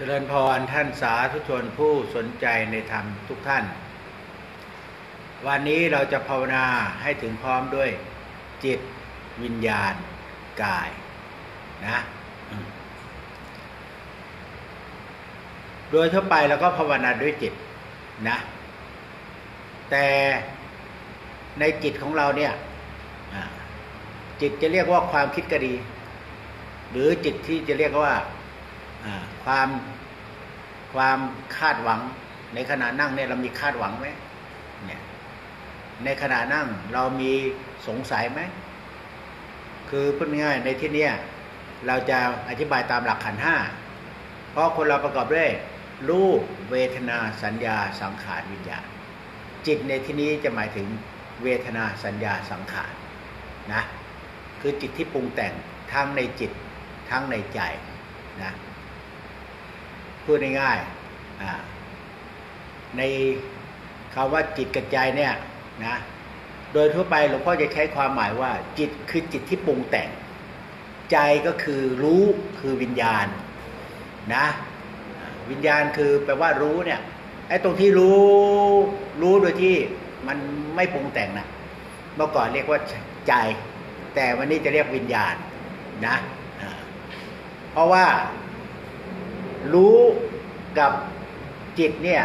เจริญพรท่านสาธุชนผู้สนใจในธรรมทุกท่าน วันนี้เราจะภาวนาให้ถึงพร้อมด้วยจิตวิญญาณกายนะโดยทั่วไปเราก็ภาวนาด้วยจิตนะ แต่ในจิตของเราเนี่ยจิตจะเรียกว่าความคิดก็ดี หรือจิตที่จะเรียกว่า ความความคาดหวัง ในขณะนั่งเนี่ยเรามีคาดหวังไหมเนี่ยในขณะนั่งเรามีสงสัยไหมคือพูดง่ายในที่เนี้ยเราจะอธิบายตามหลักขันห้าเพราะคนเราประกอบด้วยรูปเวทนาสัญญาสังขารวิญญาณจิตในที่นี้จะหมายถึงเวทนาสัญญาสังขารนะคือจิตที่ปรุงแต่งทั้งในจิตทั้งในใจนะ พูดง่ายๆในคำว่าจิตกับใจเนี่ยนะโดยทั่วไปหลวงพ่อจะใช้ความหมายว่า จิตคือจิตที่ปรุงแต่ง ใจก็คือรู้คือวิญญาณนะวิญญาณคือแปลว่ารู้เนี่ยไอ้ตรงที่รู้รู้โดยที่มันไม่ปรุงแต่งนะเมื่อก่อนเรียกว่าใจ แต่วันนี้จะเรียกวิญญาณนะเพราะว่า รู้กับจิตเนี่ย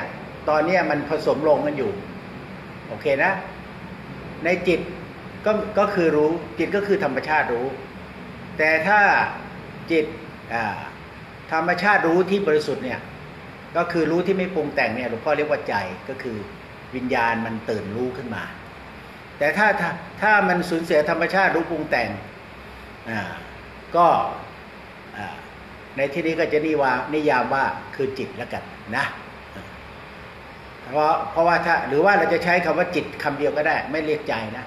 ตอนนี้มันผสมลงกันอยู่ โอเคนะ ในจิตก็ก็คือรู้จิตก็คือธรรมชาติรู้ แต่ถ้าจิตธรรมชาติรู้ที่บริสุทธิ์เนี่ย ก็คือรู้ที่ไม่ปรุงแต่งเนี่ยหลวงพ่อเรียกว่าใจก็คือวิญญาณมันตื่นรู้ขึ้นมา แต่ถ้าถ้าถ้ามันสูญเสียธรรมชาติรู้ปรุงแต่งอ่าก็อ่า ในที่นี้ก็จะนิวานิยามว่าคือจิตแล้วกันนะเพราะเพราะว่าถ้าหรือว่าเราจะใช้คำว่าจิตคำเดียวก็ได้ ไม่เรียกใจนะ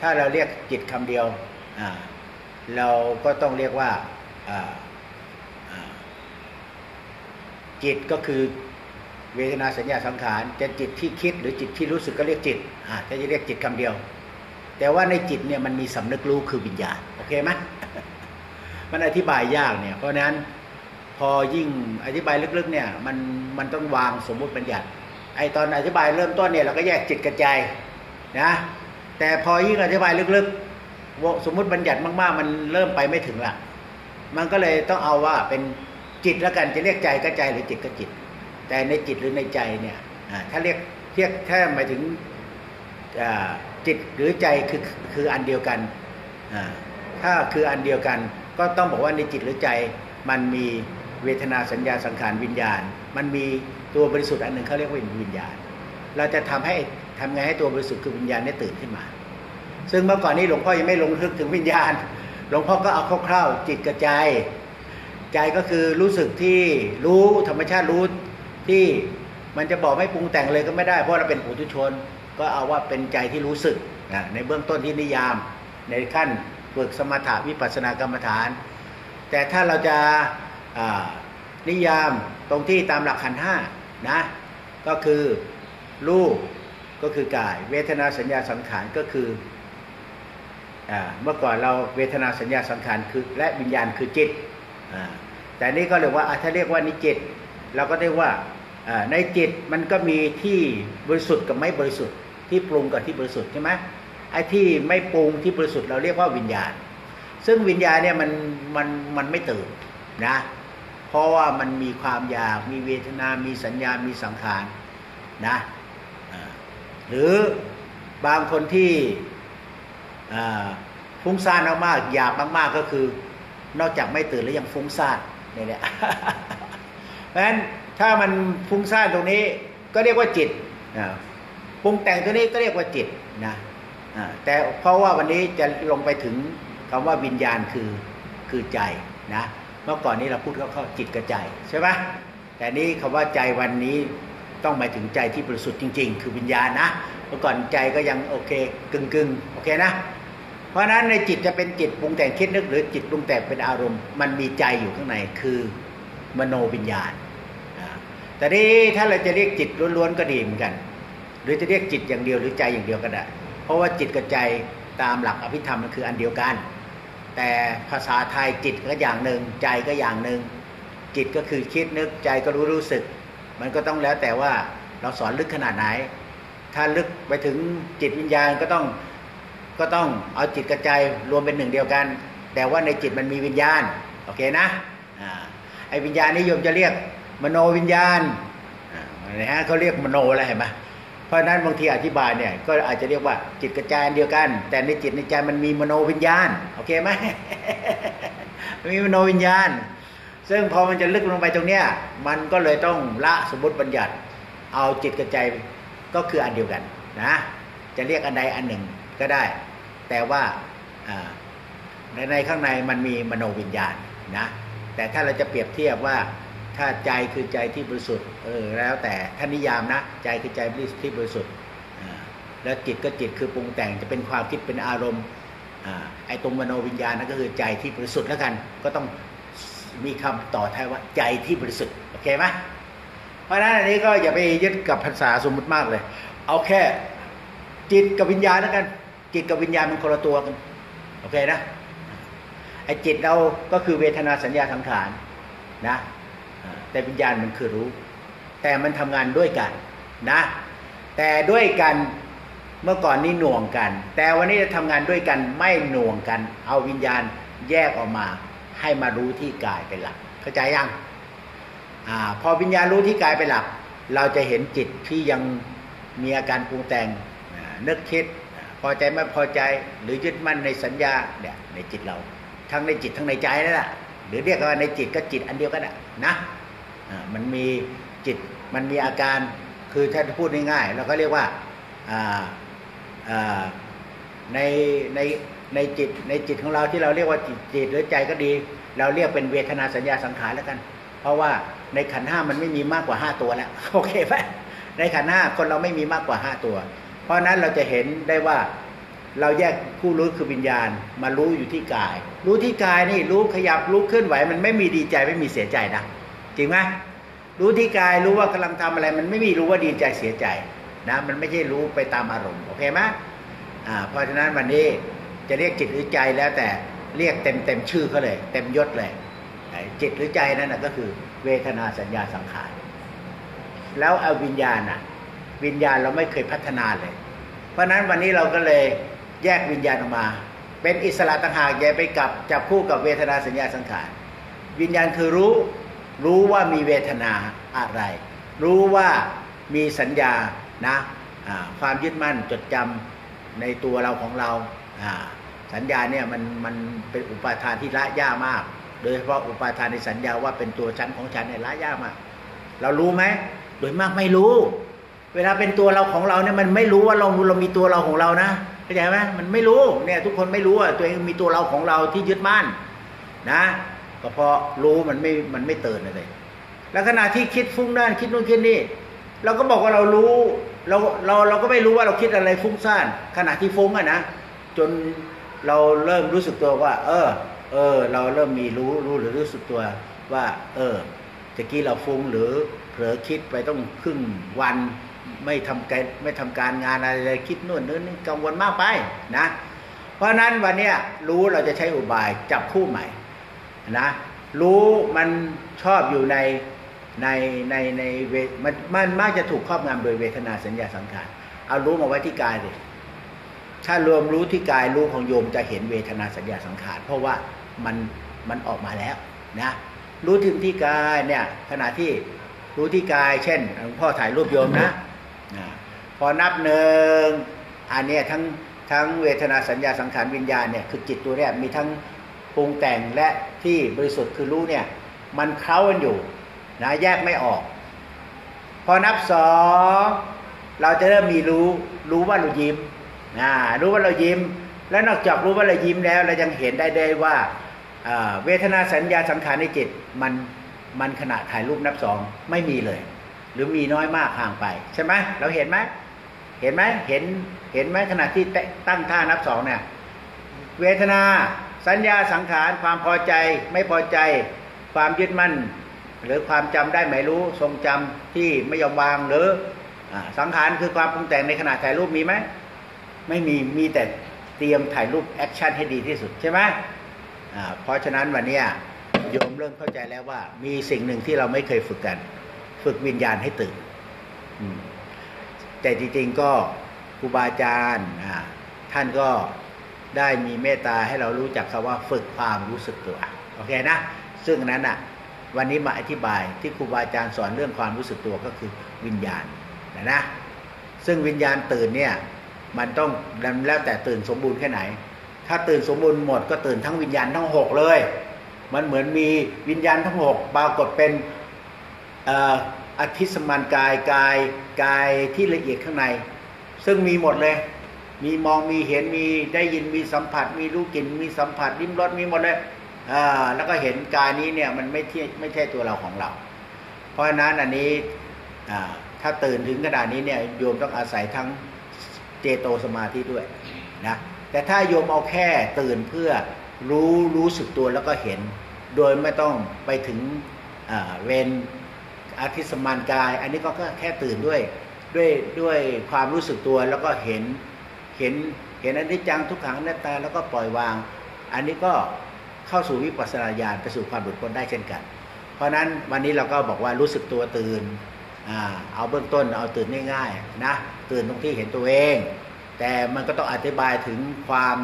ถ้าเราเรียกจิตคำเดียวอ่าเราก็ต้องเรียกว่าจิตก็คือเวทนาสัญญาสังขารจะจิตที่คิดหรือจิตที่รู้สึกก็เรียกจิตอ่าจะเรียกจิตคำเดียว แต่ว่าในจิตเนี่ยมันมีสำนึกรู้คือวิญญาณโอเคไหม มันอธิบายยากเนี่ย เพราะนั้นพอยิ่งอธิบายลึกๆเนี่ยมันมันต้องวางสมมุติบัญญัติไอตอนอธิบายเริ่มต้นเนี่ยเราก็แยกจิตกระจายนะแต่พอยิ่งอธิบายลึกๆ สมมุติบัญญัติมากๆ มันเริ่มไปไม่ถึงละมันก็เลยต้องเอาว่าเป็นจิตแล้วกันจะเรียกใจก็ใจหรือจิตก็จิต แต่ในจิตหรือในใจเนี่ยถ้าเรียกเรียกถ้าหมายถึงจิตหรือใจคือคืออันเดียวกันถ้าคืออันเดียวกัน ก็ต้องบอกว่าในจิตหรือใจมันมีเวทนาสัญญาสังขารวิญญาณ มันมีตัวบริสุทธิ์อันหนึ่งเขาเรียกว่าวิญญาณ เราจะทำให้ทำไงให้ตัวบริสุทธิ์คือวิญญาณนี้ตื่นขึ้นมา ซึ่งเมื่อก่อนนี้หลวงพ่อยังไม่ลงลึกถึงวิญญาณ หลวงพ่อก็เอาคร่าวๆจิตกับใจ ใจก็คือรู้สึกที่รู้ธรรมชาติรู้ที่มันจะบอกไม่ปรุงแต่งเลยก็ไม่ได้เพราะเราเป็นปุถุชน ก็เอาว่าเป็นใจที่รู้สึกในเบื้องต้นที่นิยามในขั้น ฝึกสมถะวิปัสสนากรรมฐาน แต่ถ้าเราจะนิยามตรงที่ตามหลักขันห้านะก็คือรูปก็คือกาย เวทนาสัญญาสังขารก็คืออเมื่อก่อนเราเวทนาสัญญาสังขารคือและวิญญาณคือจิตแต่นี้ก็เรียกว่าถ้าเรียกว่านิจิต เราก็เรียกว่าในจิตมันก็มีที่บริสุทธิ์กับไม่บริสุทธิ์ที่ปรุงกับที่บริสุทธิ์ใช่ไหม ไอ้ที่ไม่ปรุงที่บริสุทธิ์เราเรียกว่าวิญญาณ ซึ่งวิญญาณเนี่ยมันมันมันไม่ตื่นนะเพราะว่ามันมีความอยากมีเวทนา มีสัญญา มีสังขารนะหรือบางคนที่ฟุ้งซ่านมากๆอยากมาก ๆก็คือนอกจากไม่ตื่นแล้วยังฟุ้งซ่านเนี่ยแหละเพราะฉะนั้นถ้ามันฟุ้งซ่านตรงนี้ก็เรียกว่าจิตปรุงแต่งตัวนี้ก็เรียกว่าจิตนะ แต่เพราะว่าวันนี้จะลงไปถึงคำว่าวิญญาณคือคือใจนะเมื่อก่อนนี้เราพูดเข้าจิตกับใจใช่ไหมแต่นี้คำว่าใจวันนี้ต้องหมายถึงใจที่บริสุทธิ์จริง ๆ คือวิญญาณนะเมื่อก่อนใจก็ยังโอเคกึ่งกึ่งโอเคนะ เพราะฉะนั้นในจิตจะเป็นจิตปรุงแต่งคิดนึกหรือจิตปรุงแต่งเป็นอารมณ์ มันมีใจอยู่ข้างในคือมโนวิญญาณแต่นี้ถ้าเราจะเรียกจิตล้วนๆก็ดีเหมือนกัน หรือจะเรียกจิตอย่างเดียวหรือใจอย่างเดียวก็ได้ ราะว่าจิตกับใจตามหลักอภิธรรมมันคืออันเดียวกัน แต่ภาษาไทยจิตก็อย่างหนึ่งใจก็อย่างหนึ่งจิตก็คือคิดนึกใจก็รู้รู้สึก มันก็ต้องแล้วแต่ว่าเราสอนลึกขนาดไหน ถ้าลึกไปถึงจิตวิญญาณก็ต้องก็ต้องเอาจิตกระจายรวมเป็นหนึ่งเดียวกัน แต่ว่าในจิตมันมีวิญญาณโอเคนะไอ้วิญญาณนิยมจะเรียกมโนวิญญาณนะฮะเขาเรียกมโนอะไรเห็นไหม เพราะฉะนั้นบางทีอธิบายเนี่ยก็อาจจะเรียกว่าจิตกระจายเดียวกัน แต่ในจิตในใจมันมีมโนวิญญาณโอเคไหมมีมโนวิญญาณ ซึ่งพอมันจะลึกลงไปตรงเนี้ยมันก็เลยต้องละสมมติบัญญัติ เอาจิตกระจายก็คืออันเดียวกันนะจะเรียกอันใดอันหนึ่งก็ได้ แต่ว่าในข้างในมันมีมโนวิญญาณนะแต่ถ้าเราจะเปรียบเทียบว่า ถ้าใจคือใจที่บริสุทธิ์เออแล้วแต่ท่านนิยามนะ ใจคือใจที่บริสุทธิ์แล้วจิตก็จิตคือปรุงแต่งจะเป็นความคิดเป็นอารมณ์อ่าไอ้ตรงมโนวิญญาณนั่นก็คือใจที่บริสุทธิ์แล้วกัน ก็ต้องมีคำต่อท้ายว่าใจที่บริสุทธิ์โอเคไหมเพราะฉะนั้นอันนี้ก็อย่าไปยึดกับภาษาสมมุติมากเลย เอาแค่จิตกับวิญญาณแล้วกัน จิตกับวิญญาณมันคนละตัวกันโอเคนะไอ้จิตเราก็คือเวทนาสัญญาสังขารนะ แต่วิญญาณมันคือรู้ แต่มันทำงานด้วยกันนะ แต่ด้วยกันเมื่อก่อนนี้หน่วงกัน แต่วันนี้จะทำงานด้วยกันไม่หน่วงกัน เอาวิญญาณแยกออกมา ให้มารู้ที่กายเป็นหลัก เข้าใจยังอาพอวิญญาณรู้ที่กายเป็นหลัก เราจะเห็นจิตที่ยังมีอาการปรุงแต่งนึกคิด พอใจไม่พอใจหรือยึดมั่นในสัญญาเนี่ยในจิตเรา ทั้งในจิตทั้งในใจนั่นแหละหรือเรียกว่าในจิตก็จิตอันเดียวกันน่ะนะ มันมีจิตมันมีอาการคือถ้าพูดง่ายๆเราก็เรียกว่าในในในจิตในจิตของเราที่เราเรียกว่าจิตจิตหรือใจก็ดี เราเรียกเป็นเวทนาสัญญาสังขารแล้วกัน เพราะว่าในขันห้ามันไม่มีมากกว่าห้าตัวแล้วโอเคไหมในขันห้าคนเราไม่มีมากกว่าห้าตัว เพราะนั้นเราจะเห็นได้ว่าเราแยกผู้รู้คือวิญญาณมารู้อยู่ที่กาย รู้ที่กายนี่รู้ขยับรู้เคลื่อนไหว มันไม่มีดีใจไม่มีเสียใจนะ จริงไหมรู้ที่กายรู้ว่ากำลังทำอะไร มันไม่มีรู้ว่าดีใจเสียใจนะมันไม่ใช่รู้ไปตามอารมณ์โอเคไหมอ่าเพราะฉะนั้นวันนี้จะเรียกจิตหรือใจแล้วแต่เรียกเต็มเต็มชื่อเขาเลย เต็มยศเลยจิตหรือใจนั่นนะก็คือ เวทนาสัญญาสังขารแล้วเอาวิญญาณอะวิญญาณเราไม่เคยพัฒนาเลย เพราะฉะนั้นวันนี้เราก็เลยแยกวิญญาณออกมา เป็นอิสระต่างหากอย่าไปกับจับคู่กับเวทนาสัญญาสังขารวิญญาณคือรู้ รู้ว่ามีเวทนาอะไร รู้ว่ามีสัญญานะความยึดมั่นจดจำในตัวเราของเรา สัญญาเนี่ยมันมันเป็นอุปาทานที่ละยากมาก โดยเฉพาะอุปาทานในสัญญาว่าเป็นตัวฉันของฉันเนี่ยละยากมาก เรารู้ไหมโดยมากไม่รู้ เวลาเป็นตัวเราของเราเนี่ยมันไม่รู้ว่าเราเรามีตัวเราของเรานะเข้าใจไหมมันไม่รู้เนี่ยทุกคนไม่รู้ว่าตัวเองมีตัวเราของเราที่ยึดมั่นนะ ก็เพราะรู้มันไม่มันไม่เตือนเลยแล้วขณะที่คิดฟุ้งด้านคิดนู่นคิดนี่เราก็บอกว่าเรารู้เราเราเราก็ไม่รู้ว่าเราคิดอะไรฟุ้งซ่านขณะที่ฟุ้งอะนะจนเราเริ่มรู้สึกตัวว่า เออ เออ เราเริ่มมีรู้รู้หรือรู้สึกตัวว่า เออตะกี้เราฟุ้งหรือเผลอคิดไปต้องครึ่งวันไม่ทำการไม่ทำการงานอะไรคิดนู่นนี่กังวลมากไปนะ เพราะฉะนั้นวันเนี้ยรู้เราจะใช้อุบายจับคู่ใหม่ นะรู้มันชอบอยู่ในในในในเวมันมันมักจะถูกครอบงำโดยเวทนาสัญญาสังขารเอารู้มาไว้ที่กายเลยถ้ารวมรู้ที่กายรู้ของโยมจะเห็นเวทนาสัญญาสังขารเพราะว่ามันมันออกมาแล้วนะรู้ถึงที่กายเนี่ยขณะที่รู้ที่กายเช่นหลวงพ่อถ่ายรูปโยมนะนะพอนับหนึ่งอันนี้ทั้งทั้งเวทนาสัญญาสังขารวิญญาณเนี่ยคือจิตตัวเนี้ยมีทั้ง ปรุงแต่งและที่บริสุทธิ์คือรู้เนี่ย มันเคล้ากันอยู่นะแยกไม่ออก พอนับสองเราจะเริ่มมีรู้รู้ว่าเรายิ้มนะรู้ว่าเรายิ้ม แล้วนอกจากรู้ว่าเรายิ้มแล้วเรายังเห็นได้ได้ว่าอ่าเวทนาสัญญาสังขารในจิตมันมันขณะถ่ายรูปนับสองไม่มีเลย หรือมีน้อยมากห่างไป ใช่ไหมเราเห็นไหมเห็นไหมเห็นเห็นไหมขณะที่ตั้งท่านับสองเนี่ย เวทนา สัญญาสังขารความพอใจไม่พอใจ ความยึดมั่น หรือความจำได้หมายรู้ทรงจำที่ไม่ยอมวางหรือสังขารคือความปรุงแต่งในขณะถ่ายรูปมีไหมไม่มีมีแต่เตรียมถ่ายรูป action ให้ดีที่สุดใช่ไหมเพราะฉะนั้นวันนี้โยมเริ่มเข้าใจแล้วว่า มีสิ่งหนึ่งที่เราไม่เคยฝึกกัน ฝึกวิญญาณให้ตื่นแต่จริงๆก็ครูบาอาจารย์ท่านก็ ได้มีเมตตาให้เรารู้จักคำว่าฝึกความรู้สึกตัวโอเคนะ ซึ่งนั้นอะวันนี้มาอธิบายที่ครูบาอาจารย์สอนเรื่องความรู้สึกตัวก็คือวิญญาณนะนะซึ่งวิญญาณตื่นเนี่ยมันต้องแล้วแต่ตื่นสมบูรณ์แค่ไหน ถ้าตื่นสมบูรณ์หมดก็ตื่นทั้งวิญญาณทั้งหกเลย มันเหมือนมีวิญญาณทั้งหกปรากฏเป็นเอ่ออธิสมานกายกายกายที่ละเอียดข้างใน ซึ่งมีหมดเลย มีมองมีเห็นมีได้ยินมีสัมผัส มีรู้กลิ่นมีสัมผัสริมรสมีหมดเลยอ่าแล้วก็เห็นกายนี้เนี่ยมันไม่ที่ไม่ใช่ตัวเราของเรา เพราะฉะนั้นอันนี้อ่าถ้าตื่นถึงขนาดนี้เนี่ยโยมต้องอาศัยทั้งเจโตสมาธิด้วยนะแต่ถ้าโยมเอาแค่ตื่นเพื่อรู้รู้สึกตัวแล้วก็เห็น โดยไม่ต้องไปถึงอ่าเวนอาทิสมานกาย อันนี้ก็แค่ตื่นด้วยด้วยด้วยความรู้สึกตัวแล้วก็เห็น เห็นเห็นอนิจจังทุกขังอนัตตาแล้วก็ปล่อยวาง อันนี้ก็เข้าสู่วิปัสสนาญาณไปสู่ความหลุดพ้นได้เช่นกัน เพราะฉะนั้นวันนี้เราก็บอกว่ารู้สึกตัวตื่นอเอาเบื้องต้นเอาตื่นง่ายๆนะตื่นตรงที่เห็นตัวเอง แต่มันก็ต้องอธิบายถึงความ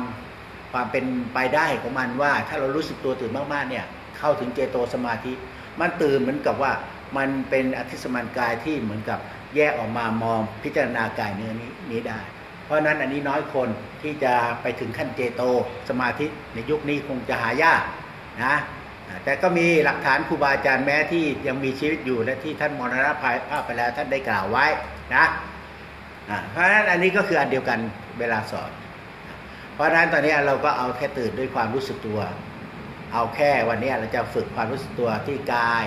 ความเป็นไปได้ของมันว่า ถ้าเรารู้สึกตัวตื่นมากๆเนี่ยเข้าถึงเจโตสมาธิ มันตื่นเหมือนกับว่ามันเป็นอธิสมานกายที่เหมือนกับแยกออกมามองพิจารณากายเนื้อนี้นี้ได้ เพราะนั้นอันนี้น้อยคนที่จะไปถึงขั้นเจโตสมาธิในยุคนี้คงจะหายากนะแต่ก็มีหลักฐานครูบาอาจารย์แม้ที่ยังมีชีวิตอยู่และที่ท่านมรณภาพไปแล้วท่านได้กล่าวไว้นะเพราะฉะนั้นอันนี้ก็คืออันเดียวกันเวลาสอน เพราะฉะนั้นตอนนี้เราก็เอาแค่ตื่นด้วยความรู้สึกตัว เอาแค่วันนี้เราจะฝึกความรู้สึกตัวที่กาย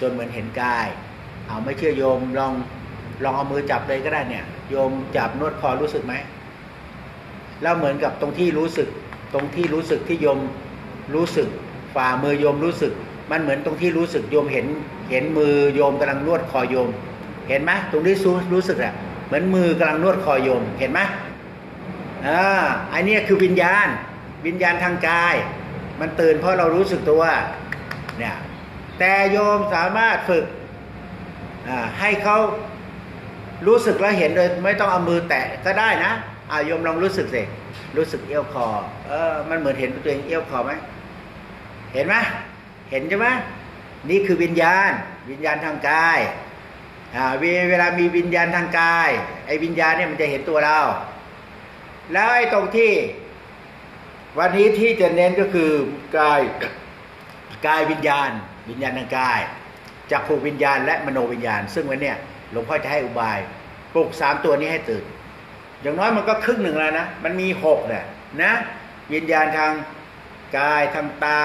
จนเหมือนเห็นกาย เอาไม่เชื่อโยมลองลองเอามือจับเลยก็ได้เนี่ย โยมจับนวดคอรู้สึกไหมแล้วเหมือนกับตรงที่รู้สึก ตรงที่รู้สึกที่โยมรู้สึก ฝ่ามือโยมรู้สึก มันเหมือนตรงที่รู้สึกโยมเห็น เห็นมือโยมกำลังนวดคอโยม เห็นไหมตรงที่รู้รู้สึกอะเหมือนมือกำลังนวดคอโยม เห็นไหมอ่าไอเนี้ยคือวิญญาณ วิญญาณทางกาย มันตื่นเพราะเรารู้สึกตัวเนี่ยแต่โยมสามารถฝึกให้เขา รู้สึกแล้วเห็นโดยไม่ต้องเอามือแตะก็ได้นะอาโยมลองรู้สึกสิรู้สึกเอี้ยวคอ เออ มันเหมือนเห็นตัวเองเอี้ยวคอไหมเห็นไหมเห็นใช่ไหมนี่คือวิญญาณ วิญญาณทางกายอ่าเวลามีวิญญาณทางกาย ไอ้วิญญาณเนี่ยมันจะเห็นตัวเรา แล้วไอ้ตรงที่ วันนี้ที่จะเน้นก็คือกายกายวิญญาณ วิญญาณทางกายจักผูวิญญาณและมโนวิญญาณ ซึ่งวันเนี้ย หลวงพ่อจะให้อุบายปลุกสามตัวนี้ให้ตื่น อย่างน้อยมันก็ครึ่งหนึ่งแล้วนะ มันมีหกเนี่ยนะวิญญาณทางกายทางตา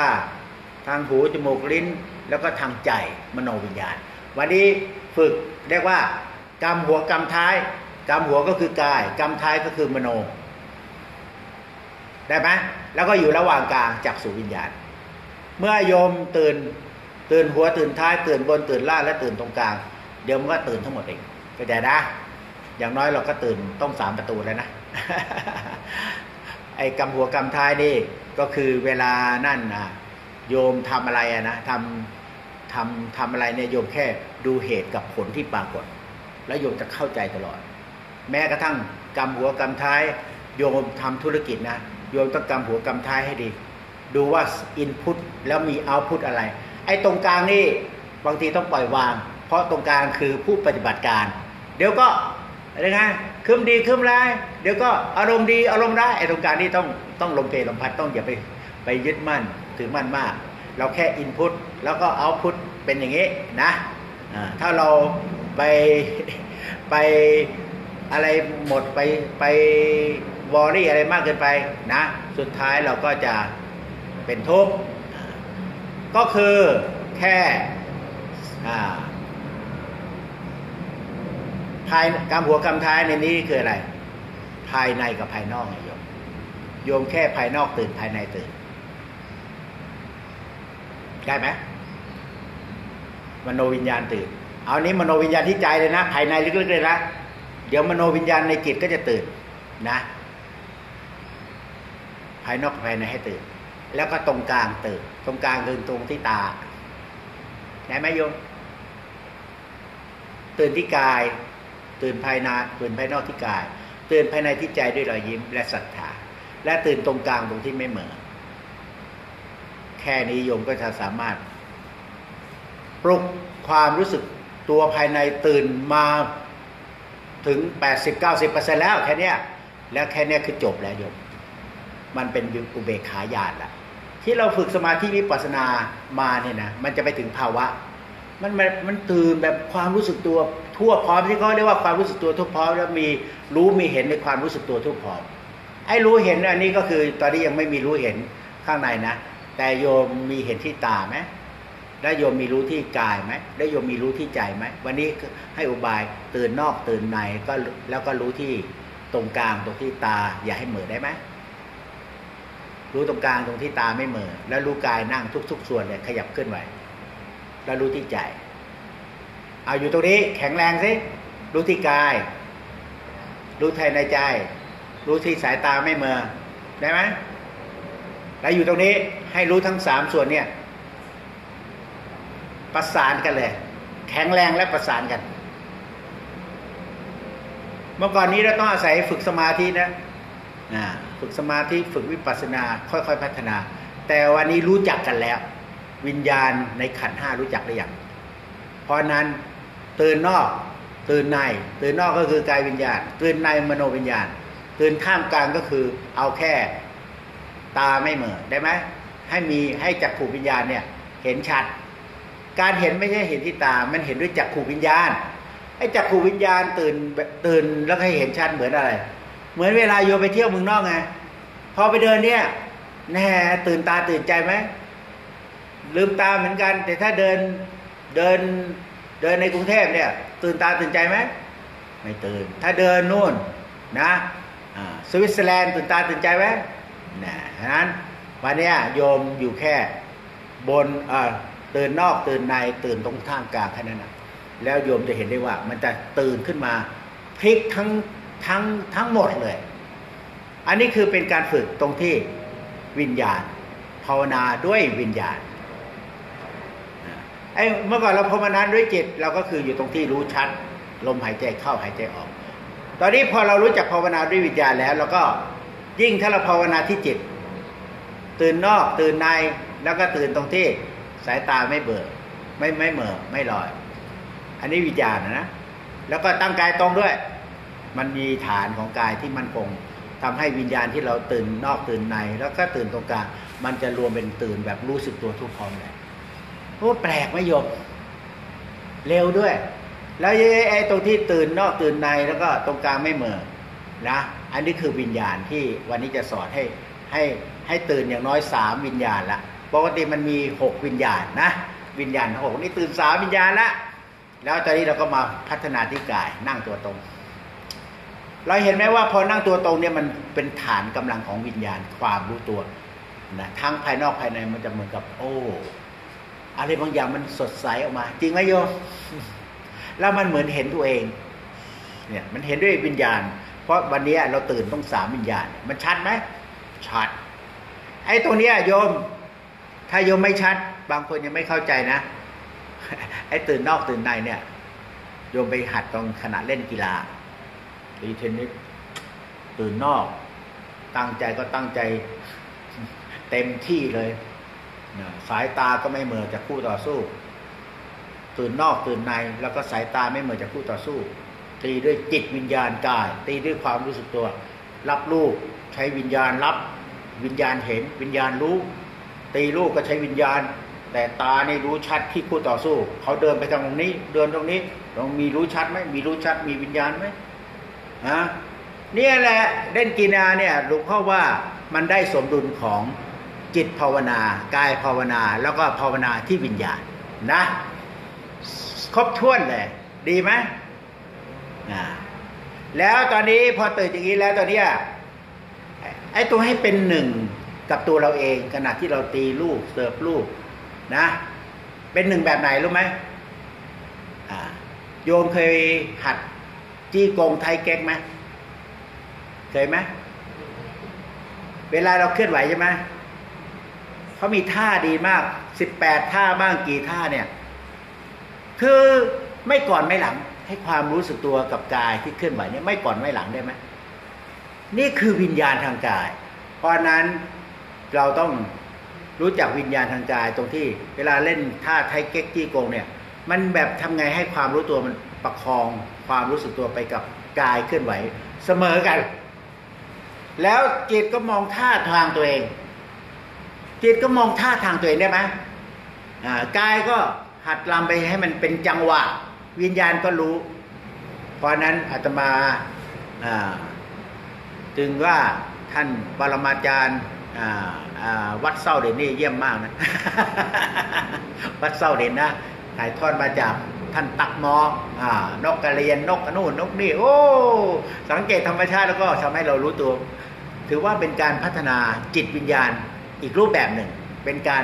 ทางหูจมูกลิ้น แล้วก็ทางใจมโนวิญญาณ วันนี้ฝึกเรียกว่ากรรมหัวกรรมท้ายกรรมหัวก็คือกายกรรมท้ายก็คือมโน ได้ไหมแล้วก็อยู่ระหว่างกลางจากสู่วิญญาณ เมื่อโยมตื่นตื่นหัวตื่นท้ายตื่นบนตื่นล่างและตื่นตรงกลาง เดี๋ยวมันก็ตื่นทั้งหมดเองเข้าใจนะ อย่างน้อยเราก็ตื่นต้องสามประตูแล้วนะ ไอ้กำหัวกำท้ายนี่ก็คือเวลานั่นนะโยมทำอะไรอะนะทำทำทำอะไรเนี่ยโยมแค่ดูเหตุกับผลที่ปรากฏ แล้วโยมจะเข้าใจตลอด แม้กระทั่งกำหัวกำท้าย โยมทำธุรกิจนะโยมต้องกำหัวกำท้ายให้ดี ดูว่าอินพุตแล้วมีเอาพุตอะไร ไอ้ตรงกลางนี่บางทีต้องปล่อยวาง เพราะตรงกลางคือผู้ปฏิบัติการ เดี๋ยวก็อะไรไงคืมดีคืมร้ายเดี๋ยวก็อารมณ์ดีอารมณ์ร้ายไอ้ตรงกลางนี่ต้องต้องลมเพลลมพัดต้องอย่าไปไปยึดมั่นถือมั่นมาก เราแค่อินพุตแล้วก็เอาพุตเป็นอย่างนี้นะถ้าเราไปไปอะไรหมดไปไปวอรี่อะไรมากเกินไปนะ สุดท้ายเราก็จะเป็นทุกข์ก็คือแค่ ภายกำหัวกำท้ายในนี้คืออะไร ภายในกับภายนอกโยมโยมแค่ภายนอกตื่นภายในตื่นได้ไหมมโนวิญญาณตื่น เอานี้มโนวิญญาณที่ใจเลยนะ ภายในลึกๆเลยนะเดี๋ยวมโนวิญญาณในจิตก็จะตื่นนะ ภายนอกภายในให้ตื่น แล้วก็ตรงกลางตื่น ตรงกลางคือตรงที่ตาได้ไหมโยมตื่นที่กาย ตื่นภายในตื่นภายนอกที่กาย ตื่นภายในที่ใจด้วยรอยยิ้มและศรัทธาและตื่นตรงกลางตรงที่ไม่เหมือแค่นี้โยมก็จะสามารถ ปลุกความรู้สึกตัวภายในตื่นมาถึง 80-90%แล้วแค่นี้แล้วแค่นี้คือจบแล้วโยม มันเป็นอุเบกขาญาณละที่เราฝึกสมาธิวิปัสสนามาเนี่ยนะมันจะไปถึงภาวะ มันมันมันตื่นแบบความรู้สึกตัว ทั่วพร้อมที่เขาเรียกว่าความรู้สึกตัวทั่วพร้อมแล้วมีรู้มีเห็นในความรู้สึกตัวทั่วพร้อมไอ้รู้เห็นอันนี้ก็คือตอนนี้ยังไม่มีรู้เห็นข้างในนะ แต่โยมมีเห็นที่ตาไหมได้โยมมีรู้ที่กายไหมได้โยมมีรู้ที่ใจไหมวันนี้ให้อุบายตื่นนอกตื่นในก็แล้วก็รู้ที่ตรงกลางตรงที่ตา อย่าให้เหมือได้ไหมรู้ตรงกลางตรงที่ตาไม่เหมือแล้วรู้กายนั่งทุก ๆ ส่วนเลยขยับเคลื่อนไหวแล้วรู้ที่ใจ เอาอยู่ตรงนี้แข็งแรงสิรู้ที่กาย รู้ไทยในใจ รู้ที่สายตาไม่เมือได้ไหมแล้วอยู่ตรงนี้ให้รู้ทั้งสามส่วนเนี่ยประสานกันเลย แข็งแรงและประสานกัน เมื่อก่อนนี้เราต้องอาศัยฝึกสมาธินะฝึกสมาธิฝึกวิปัสสนา ค่อยๆพัฒนา แต่วันนี้รู้จักกันแล้ว วิญญาณในขันห้ารู้จักหรือยังเพราะนั้น ตื่นนอกตื่นใน ตื่นนอกก็คือกายวิญญาณ ตื่นในมโนวิญญาณ ตื่นท่ามกลางก็คือเอาแค่ตาไม่เหม่อได้ไหมให้มีให้จักขูวิญญาณเนี่ย เห็นชัด การเห็นไม่ใช่เห็นที่ตา มันเห็นด้วยจักขูวิญญาณไอ้จักขูวิญญาณตื่นตื่นแล้วให้เห็นชัดเหมือนอะไร เหมือนเวลาโยไปเที่ยวเมืองนอกไงพอไปเดินเนี่ยแน่ตื่นตาตื่นใจไหมลืมตาเหมือนกัน แต่ถ้าเดินเดิน เดินในกรุงเทพเนี่ย ตื่นตาตื่นใจไหมไม่ตื่น ถ้าเดินนู่นนะสวิตเซอร์แลนด์ตื่นตาตื่นใจไหมนะนั้นวันนี้โยมอยู่แค่บนตื่นนอกตื่นในตื่นตรงท่ามกลางแค่นั้นนะแล้วโยมจะเห็นได้ว่า มันจะตื่นขึ้นมาพลิกทั้งทั้งทั้งหมดเลย อันนี้คือเป็นการฝึกตรงที่วิญญาณภาวนาด้วยวิญญาณ ไอ้เมื่อก่อนเราภาวนาด้วยจิต เราก็คืออยู่ตรงที่รู้ชัด ลมหายใจเข้าหายใจออก ตอนนี้พอเรารู้จักภาวนาด้วยวิญญาณแล้วเราก็ยิ่งถ้าเราภาวนาที่จิต ตื่นนอกตื่นในแล้วก็ตื่นตรงที่สายตาไม่เบิกไม่ไม่เหม่อไม่ลอย อันนี้วิญญาณนะแล้วก็ตั้งกายตรงด้วย มันมีฐานของกายที่มั่นคงทำให้วิญญาณที่เราตื่นนอกตื่นใน แล้วก็ตื่นตรงกลางมันจะรวมเป็นตื่นแบบรู้สึกตัวทุกพร้อมเลย โอ้แปลกไม่ยม เร็วด้วย แล้วไอ้ตรงที่ตื่นนอกตื่นในแล้วก็ตรงกลางไม่เหม่อนะอันนี้คือวิญญาณที่วันนี้จะสอนให้ให้ให้ตื่นอย่างน้อยสามวิญญาณละปกติมันมีหกวิญญาณนะวิญญาณหกนี่ตื่นสามวิญญาณละแล้วตอนนี้เราก็มาพัฒนาที่กายนั่งตัวตรง เราเห็นไหมว่าพอนั่งตัวตรงเนี่ยมันเป็นฐานกำลังของวิญญาณความรู้ตัวนะทั้งภายนอกภายในมันจะเหมือนกับ โอ้ อะไรบางอย่างมันสดใสออกมา จริงไหมโยแล้วมันเหมือนเห็นตัวเอง เนี่ยมันเห็นด้วยวิญญาณ เพราะวันนี้เราตื่นต้องสามวิญญาณ มันชัดไหมชัด ไอ้ตรงนี้โยม ถ้าโยมไม่ชัด บางคนยังไม่เข้าใจนะ ไอ้ตื่นนอกตื่นในเนี่ย โยมไปหัดตรงขณะเล่นกีฬาตีเทนนิสตื่นนอก ตั้งใจก็ตั้งใจ เต็มที่เลย สายตาก็ไม่เหมือจากคู่ต่อสู้ ตื่นนอกตื่นในแล้วก็สายตาไม่เหมือจากคู่ต่อสู้ ตีด้วยจิตวิญญาณกาย ตีด้วยความรู้สึกตัว รับรู้ใช้วิญญาณรับ วิญญาณเห็น วิญญาณรู้ ตีลูกก็ใช้วิญญาณ แต่ตาในรู้ชัดที่คู่ต่อสู้ เขาเดินไปทางตรงนี้ เดินตรงนี้ลองมีรู้ชัดไหมมีรู้ชัดมีวิญญาณไหมฮะนี่แหละเล่นกีฬาเนี่ยหลวงพ่อว่ามันได้สมดุลของ จิตภาวนากายภาวนาแล้วก็ภาวนาที่วิญญาณนะ ครบถ้วนเลย ดีไหมนะแล้วตอนนี้พอตื่นอย่างนี้แล้วตอนนี้ไอ้ตัวให้เป็นหนึ่งกับตัวเราเองขณะที่เราตีลูกเสิร์ฟลูกนะ เป็นหนึ่งแบบไหนรู้ไหมโยมเคยหัดจี้กงไทยเก๊กไหมเคยไหมเวลาเราเคลื่อนไหวใช่ไหม เขามีท่าดีมากสิบแปดท่าบ้างกี่ท่าเนี่ย คือไม่ก่อนไม่หลัง ให้ความรู้สึกตัวกับกายที่เคลื่อนไหวเนี่ยไม่ก่อนไม่หลังได้ไหมนี่คือวิญญาณทางกาย เพราะนั้นเราต้องรู้จักวิญญาณทางกายตรงที่ เวลาเล่นท่าไทเก๊กจี้โกงเนี่ย มันแบบทำไงให้ความรู้ตัวมันประคองความรู้สึกตัวไปกับกายเคลื่อนไหวเสมอกัน แล้วจิตก็มองท่าทางตัวเอง จิตก็มองท่าทางตัวเองได้ไหมกายก็หัดลำไปให้มันเป็นจังหวะ วิญญาณก็รู้ เพราะนั้นอาตมาอ่าจึงว่าท่านปรมาจารย์วัดเศร้าเด่นนี่เยี่ยมมากนะ วัดเศร้าเด่นนะถ่ายทอดมาจากท่านตักหมออนกกระเรียนนกนู่นนกนี่ โอ้ สังเกตธรรมชาติแล้วก็ทำให้เรารู้ตัว ถือว่าเป็นการพัฒนาจิตวิญญาณ อีกรูปแบบหนึ่ง เป็นการ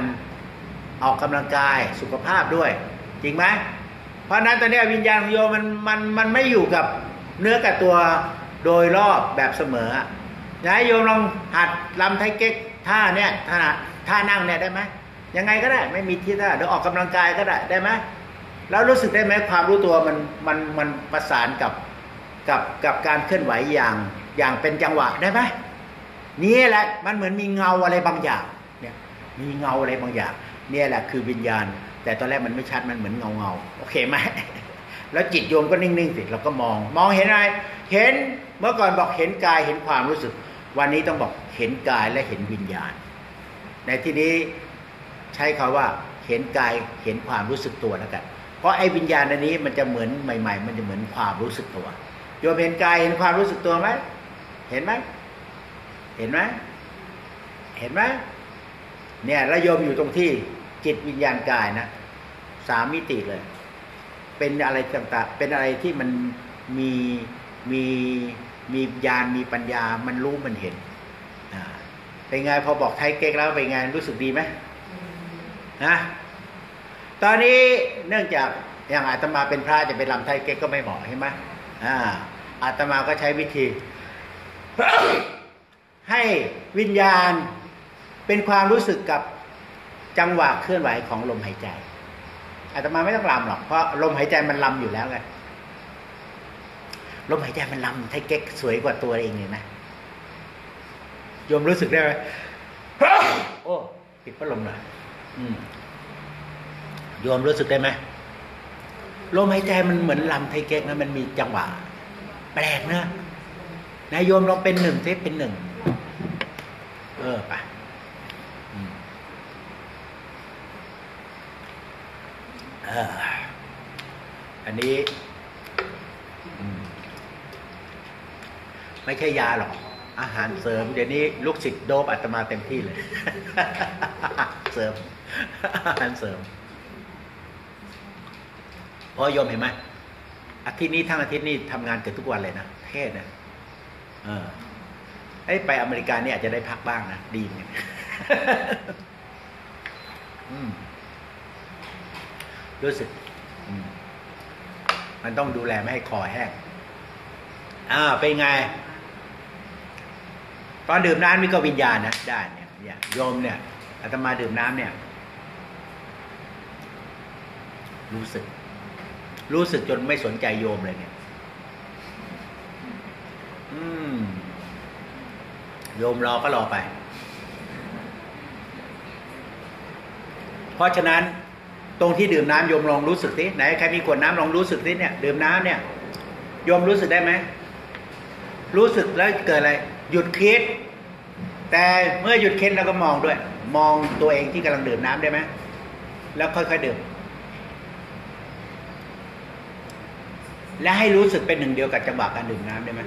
ออกกำลังกายสุขภาพด้วย จริงไหมเพราะนั้นตอนนี้วิญญาณของโยมมันมันมันไม่อยู่กับเนื้อกับตัวโดยรอบแบบเสมอนะโยมลองหัดลำไทเก๊กท่าเนี่ยท่าท่านั่งเนี่ยได้ไหมยังไงก็ได้ไม่มีที่ท่าเดี๋ยวออกกำลังกายก็ได้ได้ไหมแล้วรู้สึกได้ไหมความรู้ตัวมันมันมันประสานกับกับกับการเคลื่อนไหวอย่างอย่างเป็นจังหวะได้ไหม นี่แหละมันเหมือนมีเงาอะไรบางอย่างเนี่ยมีเงาอะไรบางอย่าง เนี่ยแหละคือวิญญาณ แต่ตอนแรกมันไม่ชัดมันเหมือนเงาเงาโอเคไหมแล้วจิตโยมก็นิ่งๆสิเราก็มอง มองเห็นอะไร เห็นเมื่อก่อนบอกเห็นกายเห็นความรู้สึก วันนี้ต้องบอกเห็นกายและเห็นวิญญาณ ในที่นี้ใช้คาว่าเห็นกายเห็นความรู้สึกตัวแล้วกันเพราะไอ้วิญญาณอันนี้มันจะเหมือนใหม่ ๆ มันจะเหมือนความรู้สึกตัวโยมเห็นกายเห็นความรู้สึกตัวไหมเห็นไหม เห็นไหมเห็นไหมเนี่ยแล้วโยมอยู่ตรงที่จิตวิญญาณกายนะสามมิติเลย เป็นอะไรต่างๆ เป็นอะไรที่มันมีมีมีญาณมีปัญญา มันรู้มันเห็นอ่าเป็นไงพอบอกไทยเก๊กแล้วเป็นไงรู้สึกดีไหมนะตอนนี้เนื่องจากอย่างอาตมาเป็นพระจะไปรำไทยเก๊กก็ไม่เหมาะใช่ไหมอ่าอาตมาก็ใช้วิธี ให้วิญญาณเป็นความรู้สึกกับจังหวะเคลื่อนไหวของลมหายใจอาตมาไม่ต้องลำหรอกเพราะลมหายใจมันลำอยู่แล้วไงลมหายใจมันลำไทเก๊กสวยกว่าตัวเองเลยนะโยมรู้สึกได้ไหมโอ้ปิดพัดลมหน่อยโยมรู้สึกได้ไหมลมหายใจมันเหมือนลำไทเก๊กนะมันมีจังหวะ แปลกนะนายโยมลองเป็นหนึ่งเทเป็นหนึ่ง เออไปอันนี้ ไม่ใช่ยาหรอก อาหารเสริม เดี๋ยวนี้ลูกศิษย์โดบอาตมาเต็มที่เลย เสริม อาหารเสริมเพราะโยมเห็นไหมอาทิตย์นี้ทั้งอาทิตย์นี้ทำงานเกือบทุกวันเลยนะเทศนะเออ อ้ไปอเมริกาเนี่ยอาจจะได้พักบ้างนะดีเหมือนกันรู้สึกมันต้องดูแลไม่ให้คอแห้งอ่าเป็นไง ตอนดื่มน้ำนี่ก็วิญญาณนะได้เนี่ยเนี่ยโยมเนี่ยอาตมาดื่มน้ำเนี่ย รู้สึก รู้สึกจนไม่สนใจโยมเลยเนี่ย อืม โยมรอก็รอไป เพราะฉะนั้นตรงที่ดื่มน้ำโยมลองรู้สึกสิไหนใครมีขวดน้ำลองรู้สึกสิเนี่ยดื่มน้ำเนี่ยโยมรู้สึกได้ไหมรู้สึกแล้วเกิดอะไร หยุดคิด แต่เมื่อหยุดคิดแล้วก็มองด้วย มองตัวเองที่กำลังดื่มน้ำได้ไหมแล้วค่อยๆดื่ม และให้รู้สึกเป็นหนึ่งเดียวกับจังหวะการดื่มน้ำได้ไหม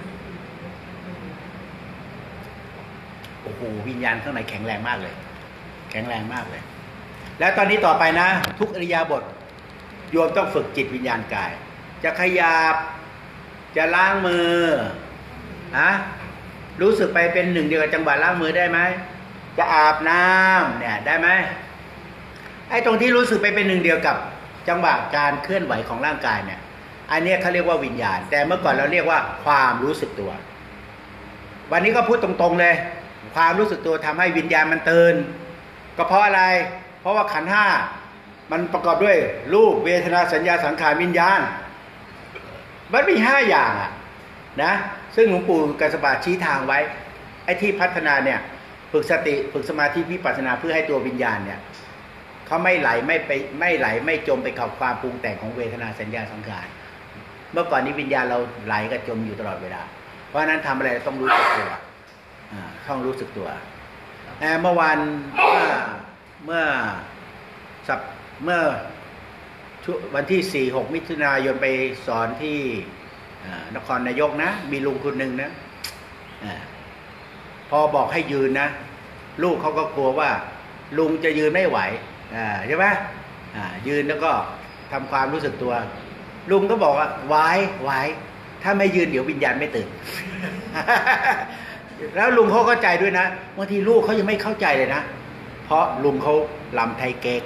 โอ้โหวิญญาณข้างในแข็งแรงมากเลย แข็งแรงมากเลย แล้วตอนนี้ต่อไปนะ ทุกอริยาบทโยมต้องฝึกจิตวิญญาณกาย จะขยับจะล้างมืออะรู้สึกไปเป็นหนึ่งเดียวกับจังหวะล้างมือได้ไหมจะอาบน้ำเนี่ยได้ไหมไอ้ตรงที่รู้สึกไปเป็นหนึ่งเดียวกับจังหวะการเคลื่อนไหวของร่างกายเนี่ย อันนี้เขาเรียกว่าวิญญาณ แต่เมื่อก่อนเราเรียกว่าความรู้สึกตัว วันนี้ก็พูดตรงๆเลย ความรู้สึกตัวทำให้วิญญาณมันตื่นก็เพราะอะไร เพราะว่าขันห้ามันประกอบด้วยรูปเวทนาสัญญาสังขารวิญญาณ มันมีห้าอย่างอะนะซึ่งหลวงปู่กัสปะชี้ทางไว้ไอ้ที่พัฒนาเนี่ยฝึกสติฝึกสมาธิวิปัสสนาเพื่อให้ตัววิญญาณเนี่ยเขาไม่ไหลไม่ไปไม่ไหลไม่จมไปกับความปรุงแต่งของเวทนาสัญญาสังขารเมื่อก่อนนี้วิญญาณเราไหลกับจมอยู่ตลอดเวลา เพราะฉะนั้นทำอะไรต้องรู้สึกตัว อ่าต้องรู้สึกตัวเอ่อเมื่อวานเมื่อเมื่อสัปเมื่อช่วงวันที่สี่หกมิถุนายนไปสอนที่อ่านครนายกนะ มีลุงคนหนึ่งนะอาพอบอกให้ยืนนะ ลูกเขาก็กลัวว่า ลุงจะยืนไม่ไหวอ่าใช่ไหมอ่ายืนแล้วก็ทำความรู้สึกตัว ลุงก็บอกว่าไหวไหวถ้าไม่ยืนเดี๋ยววิญญาณไม่ตื่น แล้วลุงเขาเข้าใจด้วยนะบางทีลูกเขายังไม่เข้าใจเลยนะ เพราะลุงเขาลำไทยเก๊ก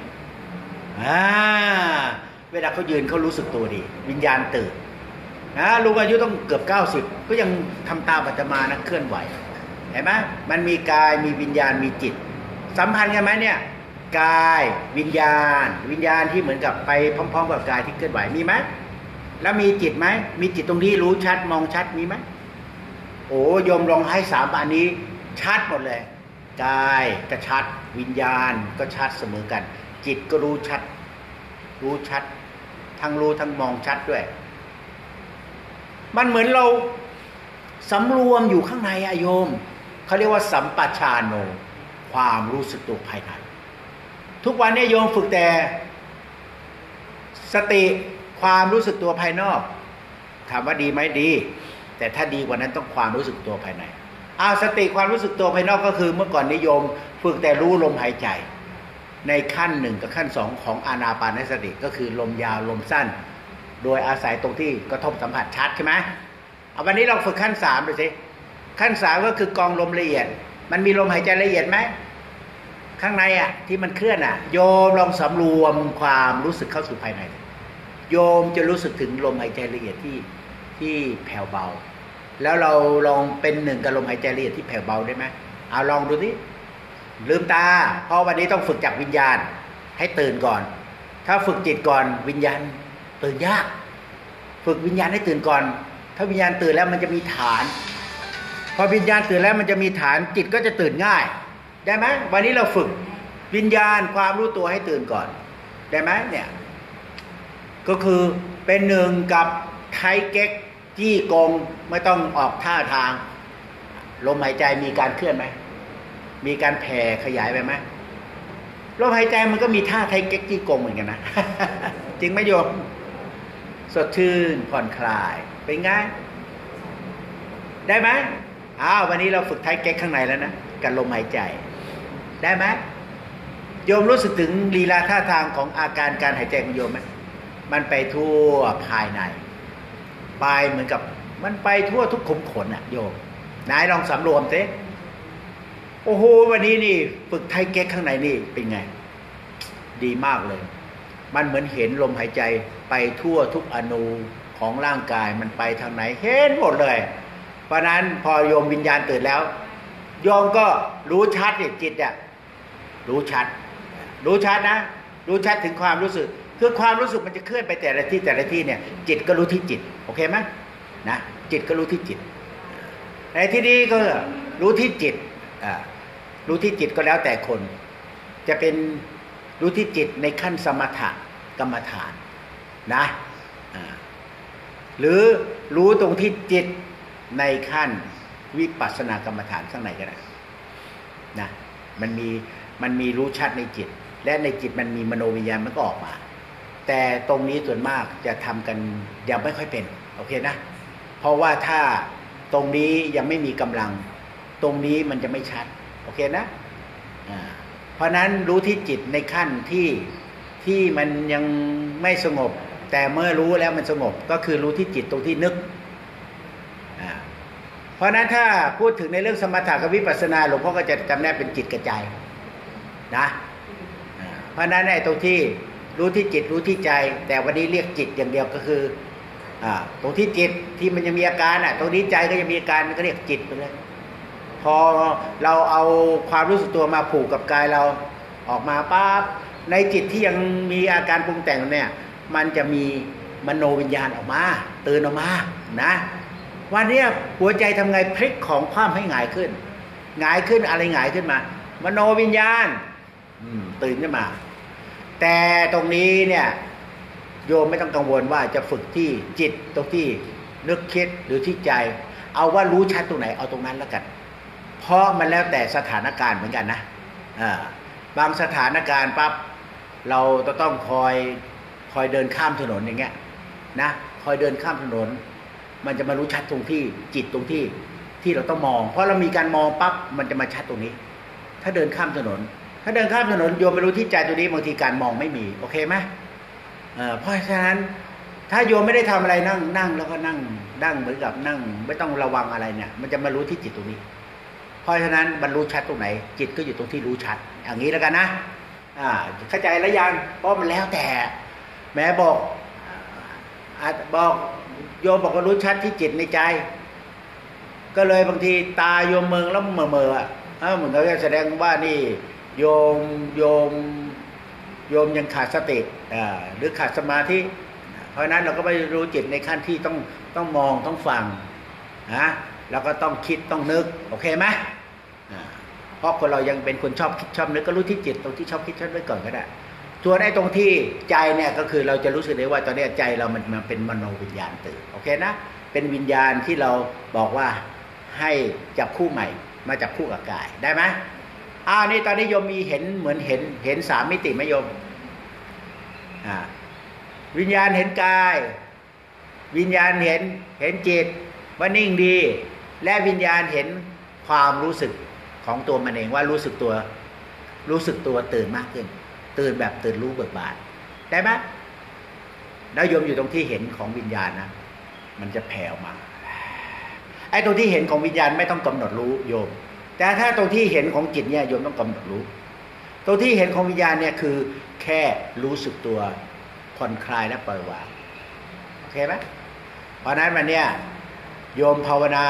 อ่าเวลาเขายืนเขารู้สึกตัวดี วิญญาณตื่นนะลุงอายุต้องเกือบเก้าสิบก็ยังทำตามปัจจมานะเคลื่อนไหวเห็นไหมมันมีกายมีวิญญาณมีจิต สัมพันธ์กันไหมเนี่ยกายวิญญาณ วิญญาณที่เหมือนกับไปพร้อม ๆ กับกายที่เคลื่อนไหวมีไหมแล้วมีจิตไหมมีจิตตรงที่รู้ชัดมองชัดมีไหม โอ้ยมลองให้สามอันนี้ชัดหมดเลยกายก็ชัด วิญญาณก็ชัดเสมอกัน จิตก็รู้ชัด รู้ชัด ทั้งรู้ทั้งมองชัดด้วย มันเหมือนเราสำรวมอยู่ข้างในอะโยมเขาเรียกว่าสัมปชานโน ความรู้สึกตัวภายในทุกวันนี้โยมฝึกแต่ สติความรู้สึกตัวภายนอก ถามว่าดีไหมดี แต่ถ้าดีกว่านั้นต้องความรู้สึกตัวภายในอาสติความรู้สึกตัวภายนอกก็คือ เมื่อก่อนนิยม ฝึกแต่รู้ลมหายใจ ในขั้นหนึ่งกับขั้นสองของอานาปานสติก็คือลมยาวลมสั้น โดยอาศัยตรงที่กระทบสัมผัสชัดใช่ไหมเอาวันนี้เราฝึกขั้นสามดูสิขั้นสามก็คือกองลมละเอียด มันมีลมหายใจละเอียดไหมข้างในอะที่มันเคลื่อนอะ โยมลองสำรวมความรู้สึกเข้าสู่ภายใน โยมจะรู้สึกถึงลมหายใจละเอียดที่ที่แผ่วเบา แล้วเราลองเป็นหนึ่งกับลมหายใจละเอียดที่แผ่วเบาได้ไหมเอาลองดูสิลืมตา เพราะวันนี้ต้องฝึกจากวิญญาณ ให้ตื่นก่อน ถ้าฝึกจิตก่อนวิญญาณตื่นยาก ฝึกวิญญาณให้ตื่นก่อน ถ้าวิญญาณตื่นแล้วมันจะมีฐาน พอวิญญาณตื่นแล้วมันจะมีฐานจิตก็จะตื่นง่าย ได้ไหมวันนี้เราฝึกวิญญาณความรู้ตัวให้ตื่นก่อน ได้ไหมเนี่ย ก็คือเป็นหนึ่งกับไทเก๊ก จี้กงไม่ต้องออกท่าทาง ลมหายใจมีการเคลื่อนไหม มีการแผ่ขยายไปไหมลมหายใจมันก็มีท่าไทเก๊กจี้กงเหมือนกันนะ จริงไหมโยม สดชื่นผ่อนคลาย เป็นไง ได้ไหมอ้าววันนี้เราฝึกไทเก๊กข้างในแล้วนะกับลมหายใจ ได้ไหมโยมรู้สึกถึงลีลาท่าทางของอาการการหายใจของโยมไหมมันไปทั่วภายใน ไปเหมือนกับมันไปทั่วทุกขุมขนอะโยมนายลองสำรวมสิโอ้โหวันนี้นี่ฝึกไทเก๊กข้างในนี่เป็นไง ดีมากเลย มันเหมือนเห็นลมหายใจไปทั่วทุกอนูของร่างกายมันไปทางไหนเห็นหมดเลย เพราะนั้นพอโยมวิญญาณตื่นแล้วโยมก็รู้ชัดเนี่ยจิตเนี่ยรู้ชัด รู้ชัดนะ รู้ชัดถึงความรู้สึก คือความรู้สึกมันจะเคลื่อนไปแต่ละที่แต่ละที่เนี่ย จิตก็รู้ที่จิต โอเคไหมนะจิตก็รู้ที่จิตในที่นี้ก็รู้ที่จิตอ่ารู้ที่จิตก็แล้วแต่คน จะเป็นรู้ที่จิตในขั้นสมถะกรรมฐานนะหรือรู้ตรงที่จิตในขั้นวิปัสสนากรรมฐานข้างในก็ได้นะมันมีมันมีรู้ชัดในจิต และในจิตมันมีมโนวิญญาณมันก็ออกมา แต่ตรงนี้ส่วนมากจะทำกันยังไม่ค่อยเป็นโอเคนะ เพราะว่าถ้าตรงนี้ยังไม่มีกำลัง ตรงนี้มันจะไม่ชัดโอเคนะเพราะนั้นรู้ที่จิตในขั้นที่ที่มันยังไม่สงบ แต่เมื่อรู้แล้วมันสงบก็คือรู้ที่จิตตรงที่นึกเพราะนั้นถ้าพูดถึงในเรื่องสมถะกับวิปัสสนาหลวงพ่อก็จะจำแนกเป็นจิตกระจายนะเพราะนั้นไอ้ตรงที่ รู้ที่จิตรู้ที่ใจ แต่วันนี้เรียกจิตอย่างเดียวก็คืออ่าตรงที่จิตที่มันยังมีอาการอะ ตรงนี้ใจก็ยังมีอาการก็เรียกจิตไปเลยพอเราเอาความรู้สึกตัวมาผูกกับกายเราออกมาปั๊บในจิตที่ยังมีอาการปรุงแต่งเนี่ย มันจะมีมโนวิญญาณออกมาตื่นออกมานะวันเนี้ยหัวใจทำไงพลิกของความให้หงายขึ้นหงายขึ้นอะไรหงายขึ้นมา มโนวิญญาณอืมตื่นขึ้นมา แต่ตรงนี้เนี่ยโยมไม่ต้องกังวลว่าจะฝึกที่จิตตรงที่นึกคิดหรือที่ใจ เอาว่ารู้ชัดตรงไหนเอาตรงนั้นแล้วกัน เพราะมันแล้วแต่สถานการณ์เหมือนกันนะบางสถานการณ์ปั๊บเราจะต้องคอยคอยเดินข้ามถนนอย่างเงี้ยนะคอยเดินข้ามถนน มันจะมารู้ชัดตรงที่จิตตรงที่ที่เราต้องมอง เพราะเรามีการมองปั๊บมันจะมาชัดตรงนี้ ถ้าเดินข้ามถนน ถ้าเดินข้ามถนนโยมไม่รู้ที่ใจตัวนี้บางทีการมองไม่มี โอเคไหมเเพราะฉะนั้นถ้าโยมไม่ได้ทำอะไรนั่งนั่งแล้วก็นั่งนั่งเหมือนกับนั่ง ไม่ต้องระวังอะไรเนี่ย มันจะมารู้ที่จิตตรงนี้ เพราะฉะนั้นบรรลุชัดตรงไหน จิตก็อยู่ตรงที่รู้ชัด อย่างนี้แล้วกันนะอ่าเข้าใจแล้วยังเพราะมันแล้วแต่ แม้บอกอบอกโยมบอกว่ารู้ชัดที่จิตในใจ ก็เลยบางทีตาโยมเมืองแล้วเมื่อเมื่อๆอะเอ้าเหมือนกับแสดงว่านี่ โยมโยมโยมยังขาดสติหรือขาดสมาธิ เพราะนั้นเราก็ไม่รู้จิตในขั้นที่ต้องต้องมองต้องฟังนะแล้วก็ต้องคิดต้องนึกโอเคไหมเพราะคนเรายังเป็นคนชอบคิดชอบนึกก็รู้ที่จิตตรงที่ชอบคิดชอบนึกก่อนก็ได้ส่วนไอ้ตรงที่ใจเนี่ยก็คือเราจะรู้สึกได้ว่าตอนนี้ใจเรามันมันเป็นมโนวิญญาณตื่นโอเคนะเป็นวิญญาณที่เราบอกว่าให้จับคู่ใหม่ มาจับคู่กับกายได้ไหม อ้าวนี่ตอนนี้โยมมีเห็นเหมือนเห็นเห็นสามมิติไหมโยมอ่าวิญญาณเห็นกาย วิญญาณเห็นเห็นจิตว่านิ่งดี และวิญญาณเห็นความรู้สึกของตัวมันเองว่ารู้สึกตัว รู้สึกตัวตื่นมากขึ้น ตื่นแบบตื่นรู้เบิกบานได้ไหมแล้วโยมอยู่ตรงที่เห็นของวิญญาณนะมันจะแผ่ออกมาไอ้ตรงที่เห็นของวิญญาณไม่ต้องกำหนดรู้โยม แต่ถ้าตรงที่เห็นของจิตเนี่ยโยมต้องกำหนดรู้ ตรงที่เห็นของวิญญาณเนี่ยคือแค่รู้สึกตัวผ่อนคลายและปล่อยวางโอเคไหมเพราะนั้นวันเนี้ยโยมภาวนา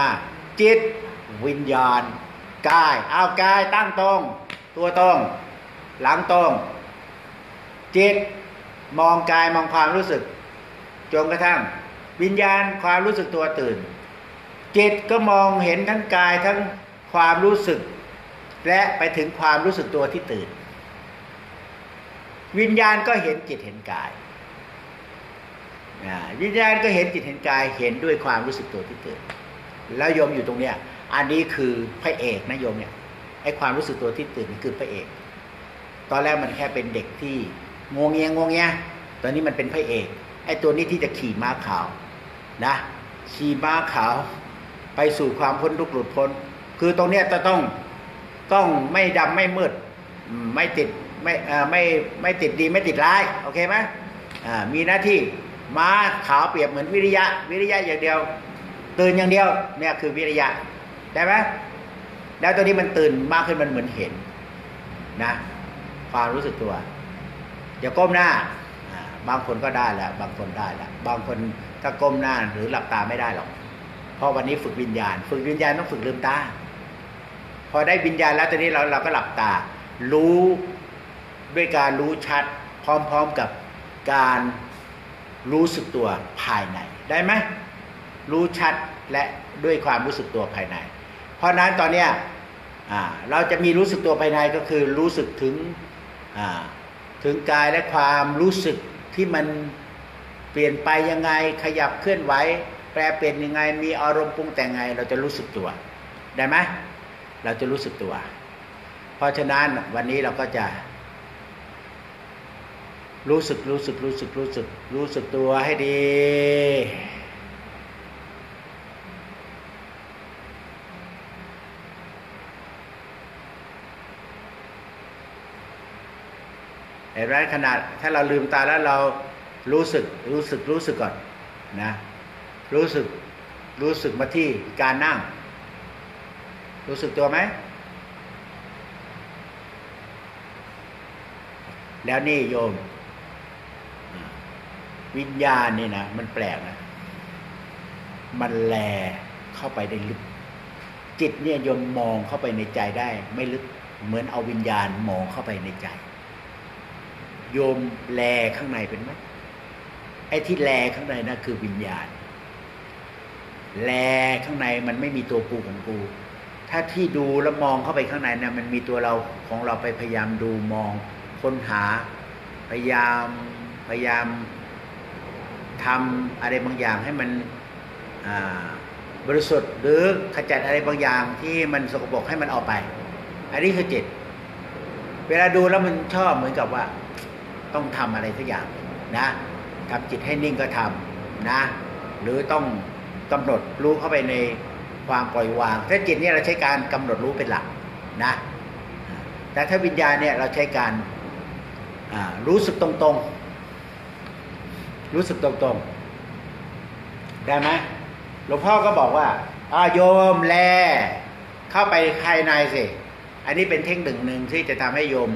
จิตวิญญาณกายเอากายตั้งตรง ตัวตรง หลังตรง จิตมองกายมองความรู้สึกจนกระทั่ง วิญญาณความรู้สึกตัวตื่น จิตก็มองเห็นทั้งกายทั้ง ความรู้สึก และไปถึงความรู้สึกตัวที่ตื่น วิญญาณก็เห็นจิตเห็นกายวิญญาณก็เห็นจิตเห็นกายเห็นด้วยความรู้สึกตัวที่ตื่น แล้วโยมอยู่ตรงเนี้ย อันนี้คือพระเอกนะโยมเนี่ยไอ้ความรู้สึกตัวที่ตื่นนี่คือพระเอก ตอนแรกมันแค่เป็นเด็กที่งงเงียงงเงียตอนนี้มันเป็นพระเอกไอ้ตัวนี้ที่จะขี่ม้าขาวนะขี่ม้าขาวไปสู่ความพ้นทุกข์หลุดพ้น คือตรงเนี้ยจะต้องต้องไม่ดำไม่มืด ไม่ติดไม่ไม่ไม่ติดดีไม่ติดร้ายโอเคไหมอ่ามีหน้าที่ม้าขาวเปรียบเหมือนวิริยะ วิริยะอย่างเดียว ตื่นอย่างเดียวเนี่ยคือวิริยะได้ไหมแล้วตัวนี้มันตื่นมากขึ้นมันเหมือนเห็นนะ ความรู้สึกตัวอย่าก้มหน้า บางคนก็ได้แหละบางคนได้แหละบางคนถ้าก้มหน้าหรือหลับตาไม่ได้หรอกเพราะวันนี้ฝึกวิญญาณ ฝึกวิญญาณต้องฝึกลืมตา อได้วิญญาณแล้วตอนนี้เราเราก็หลับตา รู้ด้วยการรู้ชัด พร้อมๆกับการรู้สึกตัวภายในได้ไหมรู้ชัดและด้วยความรู้สึกตัวภายใน เพราะนั้นตอนเนี้ยเราจะมีรู้สึกตัวภายในก็คือรู้สึกถึงถึงกายและความรู้สึกที่มันเปลี่ยนไปยังไงขยับเคลื่อนไหวแปรเปลี่ยนยังไงมีอารมณ์ปรุงแต่งไง เราจะรู้สึกตัวได้ไหม เราจะรู้สึกตัว เพราะฉะนั้นวันนี้เราก็จะ รู้สึกรู้สึกรู้สึกรู้สึก รู้สึกตัวให้ดี เห็นไหมขนาดถ้าเราลืมตาแล้วเรารู้สึกรู้สึกรู้สึกก่อนนะ รู้สึกรู้สึกมาที่การนั่ง รู้สึกตัวไหม แล้วนี่โยม วิญญาณนี่นะ มันแปลกนะ มันแลเข้าไปได้ลึก จิตเนี่ยโยมมองเข้าไปในใจได้ ไม่ลึกเหมือนเอาวิญญาณมองเข้าไปในใจ โยมแลข้างในเป็นไหมไอ้ที่แลข้างในนั่นคือวิญญาณแลข้างในมันไม่มีตัวกูของกู ถ้าที่ดูแล้วมองเข้าไปข้างในนะมันมีตัวเราของเราไปพยายามดูมองค้นหา พยายามพยายามทำอะไรบางอย่างให้มันบริสุทธิ์หรือขจัดอะไรบางอย่างที่มันสกปรกให้มันออกไป อันนี้คือจิต เวลาดูแล้วมันชอบเหมือนกับว่า ต้องทำอะไรสักอย่างนะทำจิตให้นิ่งก็ทำนะ หรือต้องกำหนดรู้เข้าไปใน ความปล่อยวางถ้าจิตเนี่ยเราใช้การกำหนดรู้เป็นหลักนะ แต่ถ้าวิญญาณเนี่ยเราใช้การรู้สึกตรงๆ รู้สึกตรงๆ ได้ไหมหลวงพ่อก็บอกว่าอาโยมแล เข้าไปภายในสิ อันนี้เป็นเทคนิคหนึ่งที่จะทำให้โยม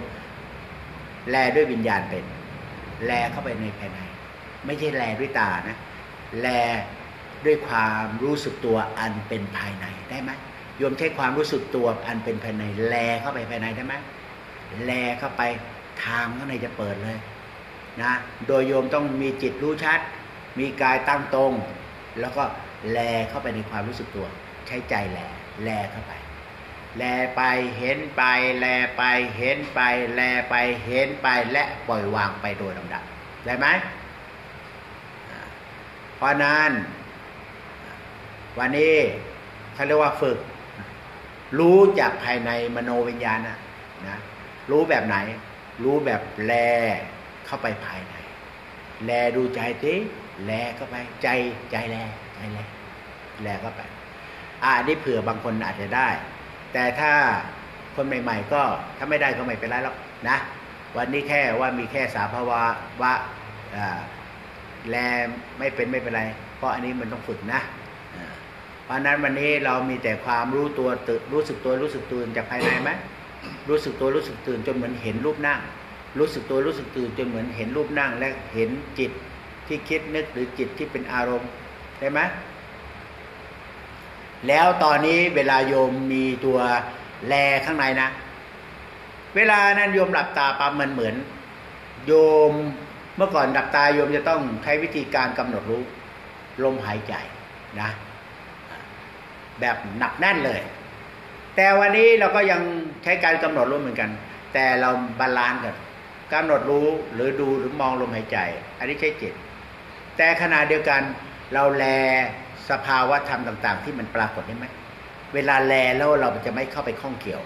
แลด้วยวิญญาณเป็น แลเข้าไปในภายใน ไม่ใช่แลด้วยตานะ แล ด้วยความรู้สึกตัวอันเป็นภายในได้ไหมโยมใช้ความรู้สึกตัวอันเป็นภายใน แลเข้าไปภายในได้ไหมแลเข้าไปทางข้างในจะเปิดเลยนะโดยโยมต้องมีจิตรู้ชัด มีกายตั้งตรง แล้วก็แลเข้าไปในความรู้สึกตัว ใช้ใจแลแลเข้าไป แลไปเห็นไป แลไปเห็นไป แลไปเห็นไปและปล่อยวางไปโดยลำดับได้ไหมเพราะนั้น วันนี้เขาเรียกว่าฝึก รู้จากภายในมโนวิญญาณนะนะรู้แบบไหน รู้แบบแลเข้าไปภายใน แลดูใจติแลเข้าไปใจใจแลใจแลแลเข้าไปอ่านี่เผื่อบางคนอาจจะได้ แต่ถ้าคนใหม่ ๆ ก็ถ้าไม่ได้ก็ไม่เป็นไรหรอกนะ วันนี้แค่ว่ามีแค่สาภาวะว่าแลไม่เป็นไม่เป็นไร เพราะอันนี้มันต้องฝึกนะ ราะนั้นวันนี้เรามีแต่ความรู้ตัวตื่นรู้สึกตัวรู้สึกตื่นจากภายในไหมรู้สึกตัวรู้สึกตื่นจนเหมือนเห็นรูปนั่ง รู้สึกตัวรู้สึกตื่นจนเหมือนเห็นรูปนั่ง และเห็นจิตที่คิดนึกหรือจิตที่เป็นอารมณ์ได้ไหมแล้วตอนนี้เวลาโยมมีตัวแลข้างในนะ เวลานั้นโยมหลับตาปั๊มมันเหมือน โยมเมื่อก่อนหลับตาโยมจะต้องใช้วิธีการกำหนดรู้ ลมหายใจนะ แบบหนักแน่นเลย แต่วันนี้เราก็ยังใช้การกำหนดรู้เหมือนกัน แต่เรา balance กันกำหนดรู้หรือดูหรือมองลมหายใจ อันนี้ใช้จิต แต่ขณะเดียวกันเราแลสภาวะธรรมต่าง ๆ ที่มันปรากฏได้ไหมเวลาแลแล้วเราจะไม่เข้าไปข้องเกี่ยว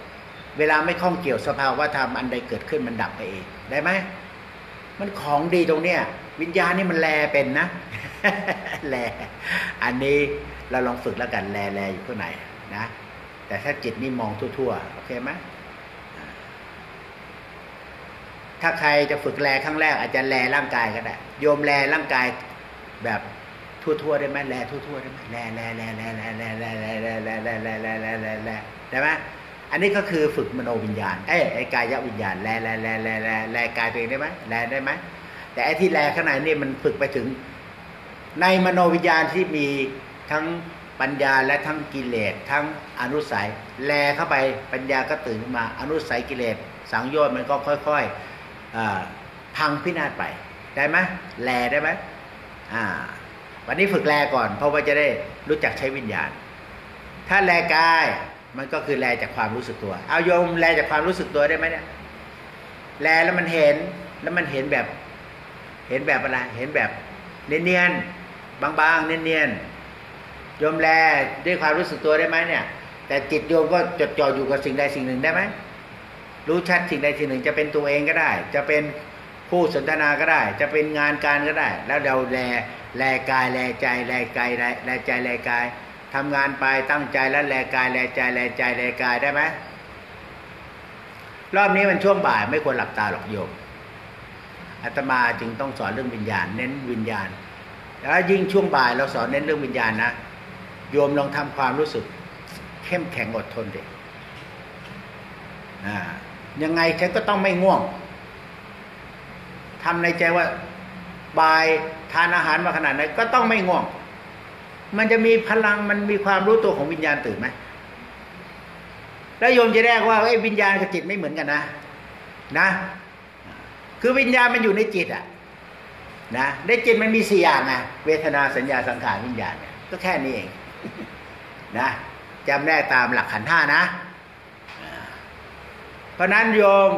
เวลาไม่ข้องเกี่ยวสภาวะธรรมอันใดเกิดขึ้นมันดับไปเองได้ไหมมันของดีตรงเนี้ยวิญญาณนี่มันแลเป็นนะ แล อันนี้เราลองฝึกแล้วกันแลแลอยู่ข้างในนะ แต่ถ้าจิตนี่มองทั่วๆ โอเคไหมถ้าใครจะฝึกแลครั้งแรก อาจจะแลร่างกายก็ได้ โยมแลร่างกายแบบทั่วๆได้ไหมแลทั่วๆได้ไหมแลแลแลแลแลแลแลแลแลแลแลแลแลแลแลแลได้ไหมอันนี้ก็คือฝึกมโนวิญญาณ เอ้ไอกายวิญญาณแลแลแลแลแลแลกายตัวเองได้ไหมแลได้ไหมแต่ไอ้ที่แลข้างในนี่มันฝึกไปถึง ในมโนวิญญาณที่มีทั้งปัญญาและทั้งกิเลสทั้งอนุสัย แลเข้าไปปัญญาก็ตื่นขึ้นมาอนุสัยกิเลสสังโยชน์มันก็ค่อยๆพังพินาศไปได้ไหมแลได้ไหมอ่า วันนี้ฝึกแลก่อน เพราะว่าจะได้รู้จักใช้วิญญาณ ถ้าแลกายมันก็คือแลจากความรู้สึกตัว เอาโยมแลจากความรู้สึกตัวได้ไหมเนี่ยแลแล้วมันเห็นแล้วมันเห็นแบบ เห็นแบบอะไรเห็นแบบเนียนๆ บางๆเนียนๆโยมแลด้วยความรู้สึกตัวได้ไหมเนี่ย แต่จิตโยมก็จดจ่ออยู่กับสิ่งใดสิ่งหนึ่งได้ไหมรู้ชัดสิ่งใดสิ่งหนึ่งจะเป็นตัวเองก็ได้ จะเป็นผู้สนทนาก็ได้ จะเป็นงานการก็ได้ แล้วเราแลแลกายแลใจแลกายแลใจแลกายทำงานไปตั้งใจแล้วแลกายแลใจแลใจแลกายได้ไหมรอบนี้มันช่วงบ่ายไม่ควรหลับตาหรอกโยมอาตมาจึงต้องสอนเรื่องวิญญาณ เน้นวิญญาณ แล้วยิ่งช่วงบ่ายเราสอนเน้นเรื่องวิญญาณนะโยมลองทำความรู้สึก เข้มแข็งอดทนดิยังไงฉันก็ต้องไม่ง่วงทำในใจว่าบ่ายทานอาหารมาขนาดไหนก็ต้องไม่ง่วง มันจะมีพลังมันมีความรู้ตัวของวิญญาณตื่นไหมแล้วโยมจะแรกว่าไอ้วิญญาณกับจิตไม่เหมือนกันนะนะ คือวิญญาณมันอยู่ในจิตอะ นะในจิตมันมีสี่อย่างนะเวทนาสัญญาสังขารวิญญาณเนี่ยก็แค่นี้เองนะจำได้ตามหลักขันธ์ห้านะ เพราะนั้นโยม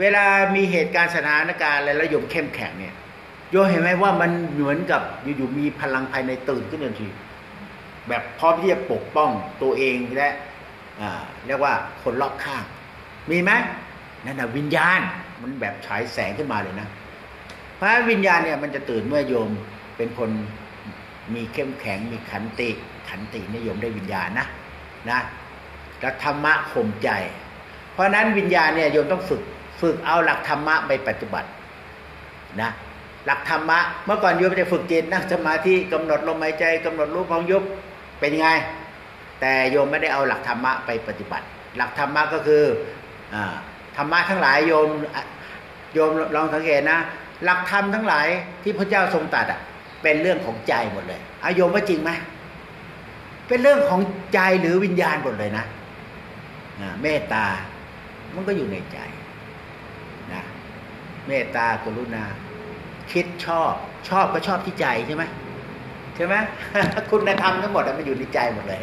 เวลามีเหตุการณ์สถานการณ์อะไรแล้วโยมเข้มแข็งเนี่ยโยมเห็นไหมว่ามันเหมือนกับอยู่ๆมีพลังภายในตื่นขึ้นทันทีแบบพร้อมที่จะปกป้องตัวเองและอ่าเรียกว่าคนรอบข้าง มีไหมนั่นนะวิญญาณมันแบบฉายแสงขึ้นมาเลยนะ ราะวิญญาณเนี่ยมันจะตื่นเมื่อโยมเป็นคนมีเข้มแข็งมีขันติ ขันตินิยมได้วิญญาณนะนะและธรรมะข่มใจ เพราะนั้นวิญญาณเนี่ยโยมต้องฝึกฝึกเอาหลักธรรมะไปปฏิบัตินะหลักธรรมะเมื่อก่อนโยมจะฝึกจิตนั่งสมาธิกำหนดลมหายใจกำหนดรูปของยุบเป็นยังไง แต่โยมไม่ได้เอาหลักธรรมะไปปฏิบัติ หลักธรรมะก็คืออธรรมะทั้งหลายโยมโยมลองสังเกตนะ หลักธรรมทั้งหลายที่พระเจ้าทรงตรัสอะ เป็นเรื่องของใจหมดเลยอาโยมว่าจริงไหมเป็นเรื่องของใจหรือวิญญาณหมดเลยนะเมตตา มันก็อยู่ในใจนะเมตตากรุณา คิดชอบ ชอบก็ชอบที่ใจใช่ไหมใช่ไหมคุณธรรมทั้งหมดมันอยู่ในใจหมดเลย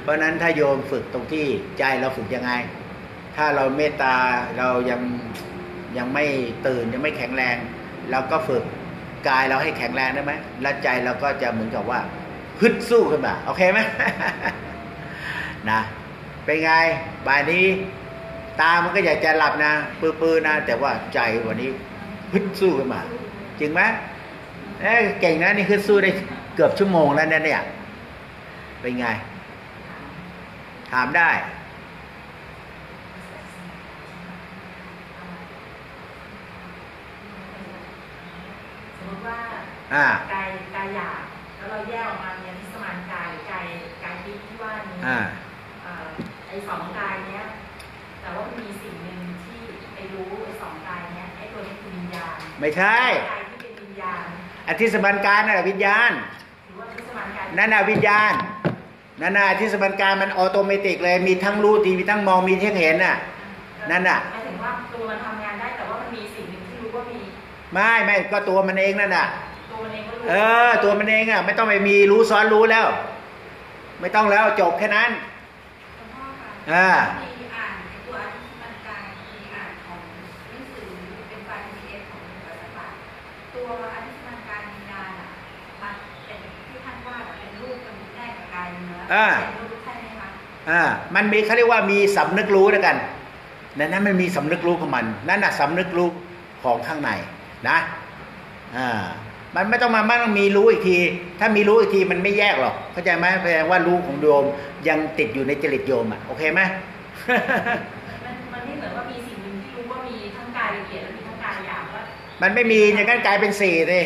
เพราะนั้นถ้าโยมฝึกตรงที่ใจเราฝึกยังไง ถ้าเราเมตตาเรายัง ยังไม่ตื่นยังไม่แข็งแรงเราก็ฝึกกายเราให้แข็งแรงได้ไหมแล้วใจเราก็จะเหมือนกับว่าฮึดสู้ขึ้นมาโอเคไหมนะเป็นไงบ่ายนี้ตามันก็อยากจะหลับนะปื้อๆนะ แต่ว่าใจวันนี้ฮึดสู้ขึ้นมา จริงไหมเอ้เก่งนะนี่ฮึดสู้ได้เกือบชั่วโมงแล้วเนี่ยเป็นไง ถามได้ มมติว่าอ่ากายกายหยาบแล้วเราแยกออกมามีอธิสมานกายกายกายทิพย์ที่ว่านี้อ่าเอ่อไอ้สองกายเนี้ยแต่ว่ามันมีสิ่งหนึ่งที่ไปรู้ไอ้สองกายเนี้ยไอ้ตัวนี้คือวิญญาณไม่ใช่กายที่เป็นวิญญาณอธิสมานกายน่ะวิญญาณหรือว่าอธิสมานกายนั่นน่ะวิญญาณนั่นน่ะอธิสมานกายมัน automatic เลยมีทั้งรู้ทีมีทั้งมองมีทั้งเห็นน่ะนั่นน่ะหมายถึงว่าตัวมันทำงานได้แต่ว่ามันมีสิ่งหนึ่งที่รู้ว่ามี ไม่ไม่ก็ตัวมันเองนั่นน่ะตัวมันเองก็รู้เออ ตัวมันเองอะ ไม่ต้องไปมีรู้ซ้อนรู้แล้ว ไม่ต้องแล้วจบแค่นั้นหลวงพ่อคะอ่ามีอ่านตัวอธิมันการมีอ่านของหนังสือเป็นไฟล์ PDF ของหลวงพ่อสักบาทตัวอธิมันการวิญญาณอะมันเป็นที่ท่านว่าอะเป็นรูปมันแนกกับกายเนื้ออ่าเป็นรูปใช่ไหมคะอ่ามันมีเขาเรียกว่ามีสำนึกรู้แล้วกันนั่นนั้นมันมีสำนึกรู้ของมัน นั่นน่ะสำนึกรู้ของข้างใน นะอ่ามันไม่ต้องมามันต้องมีรู้อีกที ถ้ามีรู้อีกทีมันไม่แยกหรอก เข้าใจไหมแสดงว่ารู้ของโยมยังติดอยู่ในจริตโยมอะ โอเคไหมมันมันไม่เหมือนว่ามีสิ่งหนึ่งที่รู้ว่ามีทั้งกายละเอียดและมีทั้งกายหยาบว่ามันไม่มีอย่างนั้นกลายเป็นสี่เลย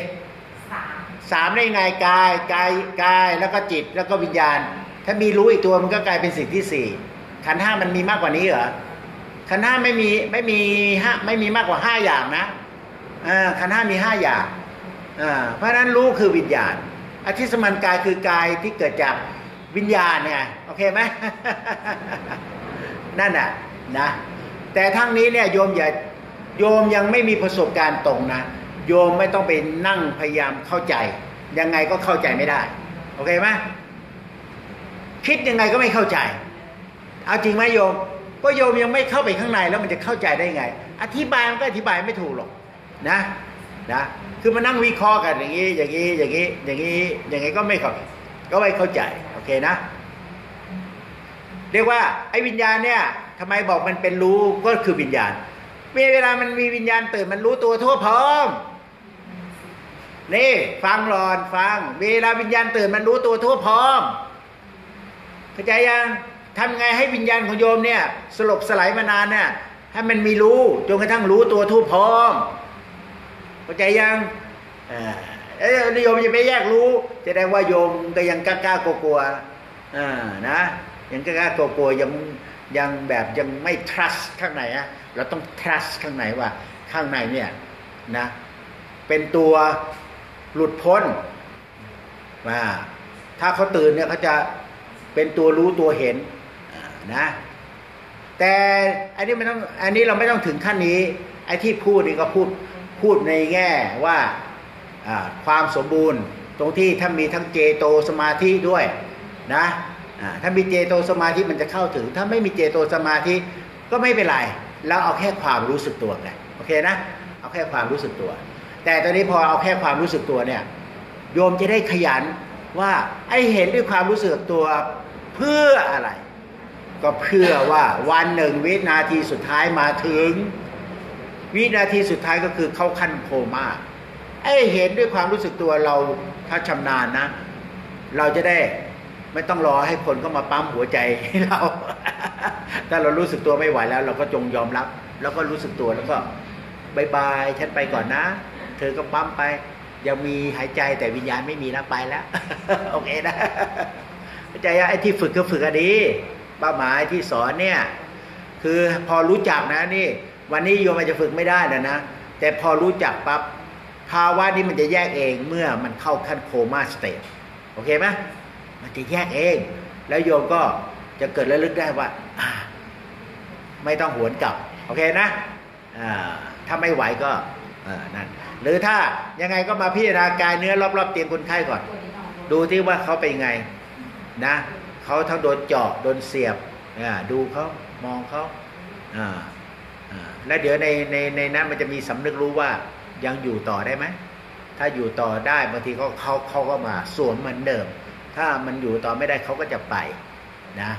สามสามได้ไงกายกายกายแล้วก็จิตแล้วก็วิญญาณ ถ้ามีรู้อีกตัวมันก็กลายเป็นสิ่งที่สี่ขันธ์ห้ามันมีมากกว่านี้เหรอขันธ์ห้าไม่มีไม่มีห้าไม่มีมากกว่าห้าอย่างนะอ่า ขันห้ามีห้าอย่างเพราะฉะนั้นรู้คือวิญญาณอธิสมันกายคือกายที่เกิดจากวิญญาณเนี่ยโอเคไหมนั่นน่ะนะแต่ทั้งนี้เนี่ยโยมอย่าโยมยังไม่มีประสบการณ์ตรงนะโยมไม่ต้องไปนั่งพยายามเข้าใจ ยังไงก็เข้าใจไม่ได้โอเคไหมคิดยังไงก็ไม่เข้าใจ เอาจริงไหมโยมก็โยมยังไม่เข้าไปข้างในแล้วมันจะเข้าใจได้ไง อธิบายมันก็อธิบายไม่ถูกหรอก นะนะคือมานั่งวิเคราะห์กันอย่างนี้อย่างนี้อย่างนี้อย่างนี้อย่างนี้ก็ไม่เข้าก็ไม่เข้าใจโอเคนะ เรียกว่าไอ้วิญญาณเนี่ยทำไมบอกมันเป็นรู้ก็คือวิญญาณเวลามันมีวิญญาณตื่นมันรู้ตัวทั่วพร้อมนี่ฟังหลอนฟัง เวลาวิญญาณตื่นมันรู้ตัวทั่วพร้อมเข้าใจยังทำไงให้วิญญาณของโยมเนี่ย สลบสลายมานานเนี่ยให้มันมีรู้จนกระทั่งรู้ตัวทั่วพร้อม เข้าใจยังอ่าเอ้ยโยมจะไปแยกรู้จะได้ว่าโยมก็ยังกล้ากลัวๆอ่านะยังกล้ากลัวๆยังยังแบบยังไม่ trust ข้างในอะเราต้อง trust ข้างในว่าข้างในเนี่ยนะเป็นตัวหลุดพ้นว่าถ้าเขาตื่นเนี่ยเขาจะเป็นตัวรู้ตัวเห็นนะ แต่อันนี้ไม่ต้องอันนี้เราไม่ต้องถึงขั้นนี้ไอ้ที่พูดนี่ก็พูด พูดในแง่ว่าความสมบูรณ์ตรงที่ถ้ามีทั้งเจโตสมาธิด้วยนะถ้ามีเจโตสมาธิมันจะเข้าถึง ถ้าไม่มีเจโตสมาธิก็ไม่เป็นไรเราเอาแค่ความรู้สึกตัวไงโอเคนะเอาแค่ความรู้สึกตัว แต่ตอนนี้พอเอาแค่ความรู้สึกตัวเนี่ยโยมจะได้ขยันว่าไอเห็นด้วยความรู้สึกตัวเพื่ออะไร ก็เพื่อว่าวันหนึ่งวินาทีสุดท้ายมาถึง วินาทีสุดท้ายก็คือเข้าขั้นโคม่าไอ้เห็นด้วยความรู้สึกตัวเราถ้าชำนาญนะ เราจะได้ไม่ต้องรอให้คนเข้ามาปั๊มหัวใจให้เรา ถ้าเรารู้สึกตัวไม่ไหวแล้ว เราก็จงยอมรับ แล้วก็รู้สึกตัวแล้วก็ bye bye ฉันไปก่อนนะ เธอก็ปั๊มไป ยังมีหายใจแต่วิญญาณไม่มีนะไปแล้วโอเคนะใจไอ้ที่ฝึกก็ฝึกอันนี้เป้าหมายที่สอนเนี่ย คือพอรู้จักนะนี่ วันนี้โยมอาจจะฝึกไม่ได้นะนะ แต่พอรู้จักปั๊บภาวะนี้มันจะแยกเองเมื่อมันเข้าขั้น coma stageโอเคไหมมันจะแยกเอง แล้วโยมก็จะเกิดระลึกได้ว่า ไม่ต้องหวนกลับ โอเคนะถ้าไม่ไหวก็นั่นหรือถ้ายังไงก็มาพิจารณากายเนื้อรอบๆเตียงคนไข้ก่อน ดูที่ว่าเขาเป็นไงนะเขาทั้งโดนเจาะโดนเสียบดูเขามองเขาอ่า แล้วเดี๋ยวในในในนั้นมันจะมีสำนึกรู้ว่ายังอยู่ต่อได้ไหมถ้าอยู่ต่อได้บางทีเขาเขาเขาก็มาสวมเหมือนเดิม ถ้ามันอยู่ต่อไม่ได้เขาก็จะไปนะ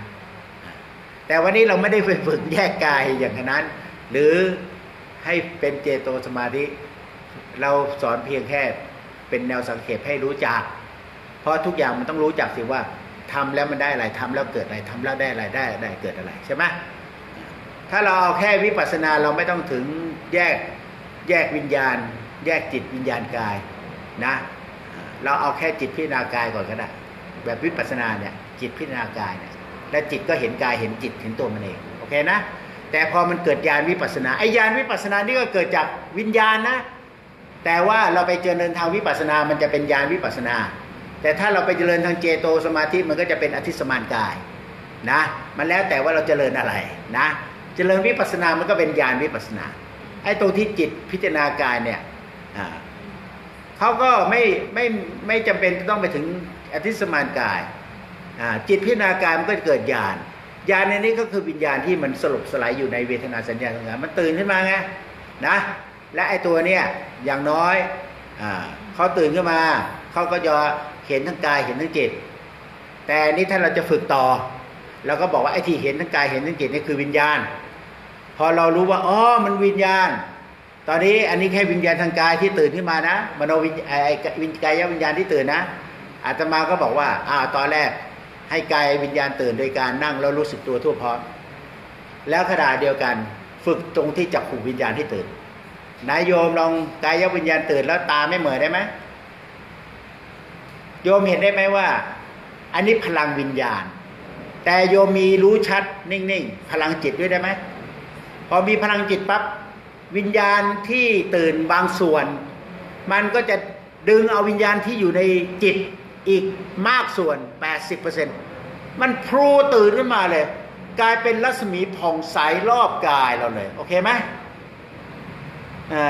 แต่วันนี้เราไม่ได้ไปฝึกแยกกายอย่างนั้น หรือให้เป็นเจโตสมาธิ เราสอนเพียงแค่เป็นแนวสังเกตให้รู้จัก เพราะทุกอย่างมันต้องรู้จักสิว่าทำแล้วมันได้อะไรทำแล้วเกิดอะไรทำแล้วได้อะไรได้ได้เกิดอะไรใช่ไหม ถ้าเราเอาแค่วิปัสสนาเราไม่ต้องถึงแยกแยกวิญญาณ แยกจิตวิญญาณกายนะ เราเอาแค่จิตพิจารณากายก่อนก็ได้แบบวิปัสสนาเนี่ยจิตพิจารณากายเนี่ยและจิตก็เห็นกายเห็นจิตเห็นตัวมันเองโอเคนะ แต่พอมันเกิดญาณวิปัสสนาไอ้ญาณวิปัสสนานี่ก็เกิดจากวิญญาณนะ แต่ว่าเราไปเจริญทางวิปัสสนา มันจะเป็นญาณวิปัสสนา แต่ถ้าเราไปเจริญทางเจโตสมาธิมันก็จะเป็นอธิสมานกายนะ มันแล้วแต่ว่าเราเจริญอะไรนะ เจริญวิปัสสนามันก็เป็นญาณวิปัสสนาไอ้ตรงที่จิตพิจารณากายเนี่ยเขาก็ไม่ไม่ไม่จำเป็นต้องไปถึงอธิสมานกายอ่าจิตพิจารณากายมันก็เกิดญาณญาณในนี้ก็คือวิญญาณที่มันสลบสลายอยู่ในเวทนาสัญญาสังขารมันตื่นขึ้นมาไงนะและไอ้ตัวเนี้ยอย่างน้อยอ่าเขาตื่นขึ้นมาเขาก็จะเห็นทั้งกายเห็นทั้งจิต แต่นี่ถ้าเราจะฝึกต่อเราก็บอกว่าไอ้ที่เห็นทั้งกายเห็นทั้งจิตนี่คือวิญญาณ พอเรารู้ว่าอ๋อมันวิญญาณ ตอนนี้อันนี้แค่วิญญาณทางกายที่ตื่นขึ้นมานะมโนวิญไอ้วิญกายวิญญาณที่ตื่นนะอาตมาก็บอกว่าอ้าวตอนแรกให้กายวิญญาณตื่นโดยการนั่งแล้วรู้สึกตัวทั่วพร้อมแล้วขณะเดียวกันฝึกตรงที่จับผูวิญญาณที่ตื่นนายโยมลองกายวิญญาณตื่นแล้วตาไม่เหมือได้ไหมโยมเห็นได้ไหมว่า อันนี้พลังวิญญาณ แต่โยมมีรู้ชัดนิ่งๆพลังจิตด้วยได้ไหม พอมีพลังจิตปั๊บวิญญาณที่ตื่นบางส่วน มันก็จะดึงเอาวิญญาณที่อยู่ในจิตอีกมากส่วน 80%มันพรูตื่นขึ้นมาเลย กลายเป็นรัศมีผ่องใสรอบกายเราเลย โอเคไหม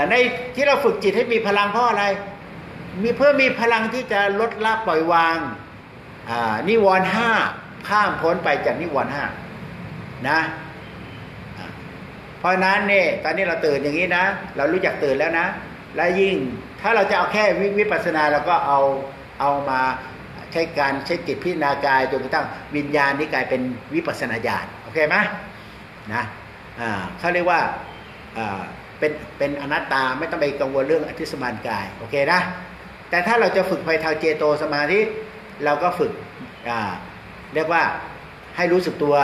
ในที่เราฝึกจิตให้มีพลังเพราะอะไร มีเพื่อมีพลังที่จะลดละปล่อยวางนิวรณ์ห้าข้ามพ้นไปจากนิวรณ์ห้านะ ราะนั้นเนี่ยตอนนี้เราตื่นอย่างนี้นะ เรารู้จักตื่นแล้วนะ และยิ่งถ้าเราจะเอาแค่วิวปัสสนาเราก็เอาเอามาใช้การใช้จิตพิจารณากายจนกระทั่งวิญญาณนี้กลายเป็นวิปัสสนาญาณโอเคไหมนะเขาเรียกว่าอ่าเป็นเป็นอนัตตาไม่ต้องไปกังวลเรื่องอธิสมานกายโอเคนะแต่ถ้าเราจะฝึกไปทางเจโตสมาธิเราก็ฝึกเรียกว่าให้รู้สึกตัว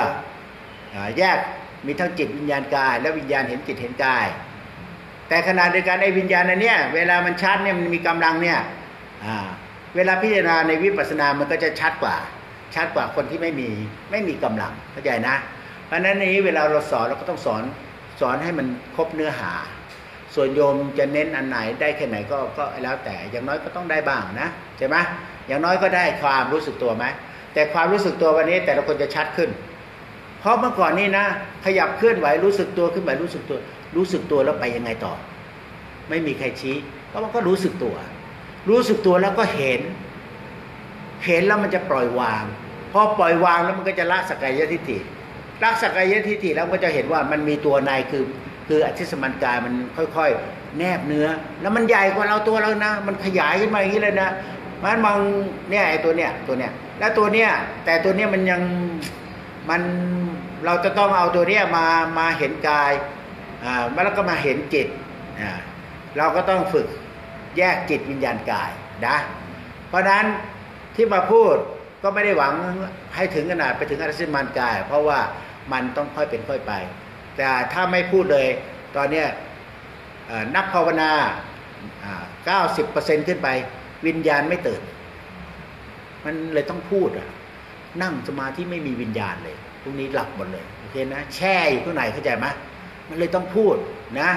แยก มีทั้งจิตวิญญาณกาย และวิญญาณเห็นจิตเห็นกาย แต่ขณะเดียวกันไอ้วิญญาณนั้นเนี่ยเวลามันชัดเนี่ยมันมีกำลังเนี่ยเวลาพิจารณาในวิปัสสนามันก็จะชัดกว่า ชัดกว่าคนที่ไม่มีไม่มีกำลังเข้าใจนะ เพราะฉะนั้นนี้เวลาเราสอนเราก็ต้องสอนสอนให้มันครบเนื้อหา ส่วนโยมจะเน้นอันไหนได้แค่ไหนก็ก็แล้วแต่อย่างน้อยก็ต้องได้บ้างนะใช่ไหมอย่างน้อยก็ได้ความรู้สึกตัวไหมแต่ความรู้สึกตัววันนี้แต่ละคนจะชัดขึ้น เพราะเมื่อก่อนนี้นะ ขยับเคลื่อนไหวรู้สึกตัวขึ้นไหวรู้สึกตัว รู้สึกตัวแล้วไปยังไงต่อ ไม่มีใครชี้เพราะมันก็รู้สึกตัว รู้สึกตัวแล้วก็เห็น เห็นแล้วมันจะปล่อยวางพอปล่อยวางแล้วมันก็จะละสกายทิฏฐิละสกายทิฏฐิแล้วมันก็จะเห็นว่ามันมีตัวในคือคืออธิสมันกายมันค่อยๆ แนบเนื้อ แล้วมันใหญ่กว่าเราตัวเรานะ มันขยายขึ้นมาอย่างนี้เลยนะมันมองเนี่ยไอ้ตัวเนี้ยตัวเนี้ยแล้วตัวเนี้ยแต่ตัวเนี้ยมันยังมัน เราจะต้องเอาตัวเนี้ยมามาเห็นกายอ่าแล้วก็มาเห็นจิตอ่าเราก็ต้องฝึกแยกจิตวิญญาณกายนะเพราะฉะนั้นที่มาพูดก็ไม่ได้หวังให้ถึงขนาดไปถึงอริสมานกาย เพราะว่ามันต้องค่อยเป็นค่อยไป แต่ถ้าไม่พูดเลยตอนเนี้ยนักภาวนาอ่า90%ขึ้นไป วิญญาณไม่ตื่น มันเลยต้องพูดอะนั่งสมาธิไม่มีวิญญาณเลย พวกนี้หลับหมดเลยโอเคนะแช่อยู่ข้างในเข้าใจไหมมันเลยต้องพูดนะ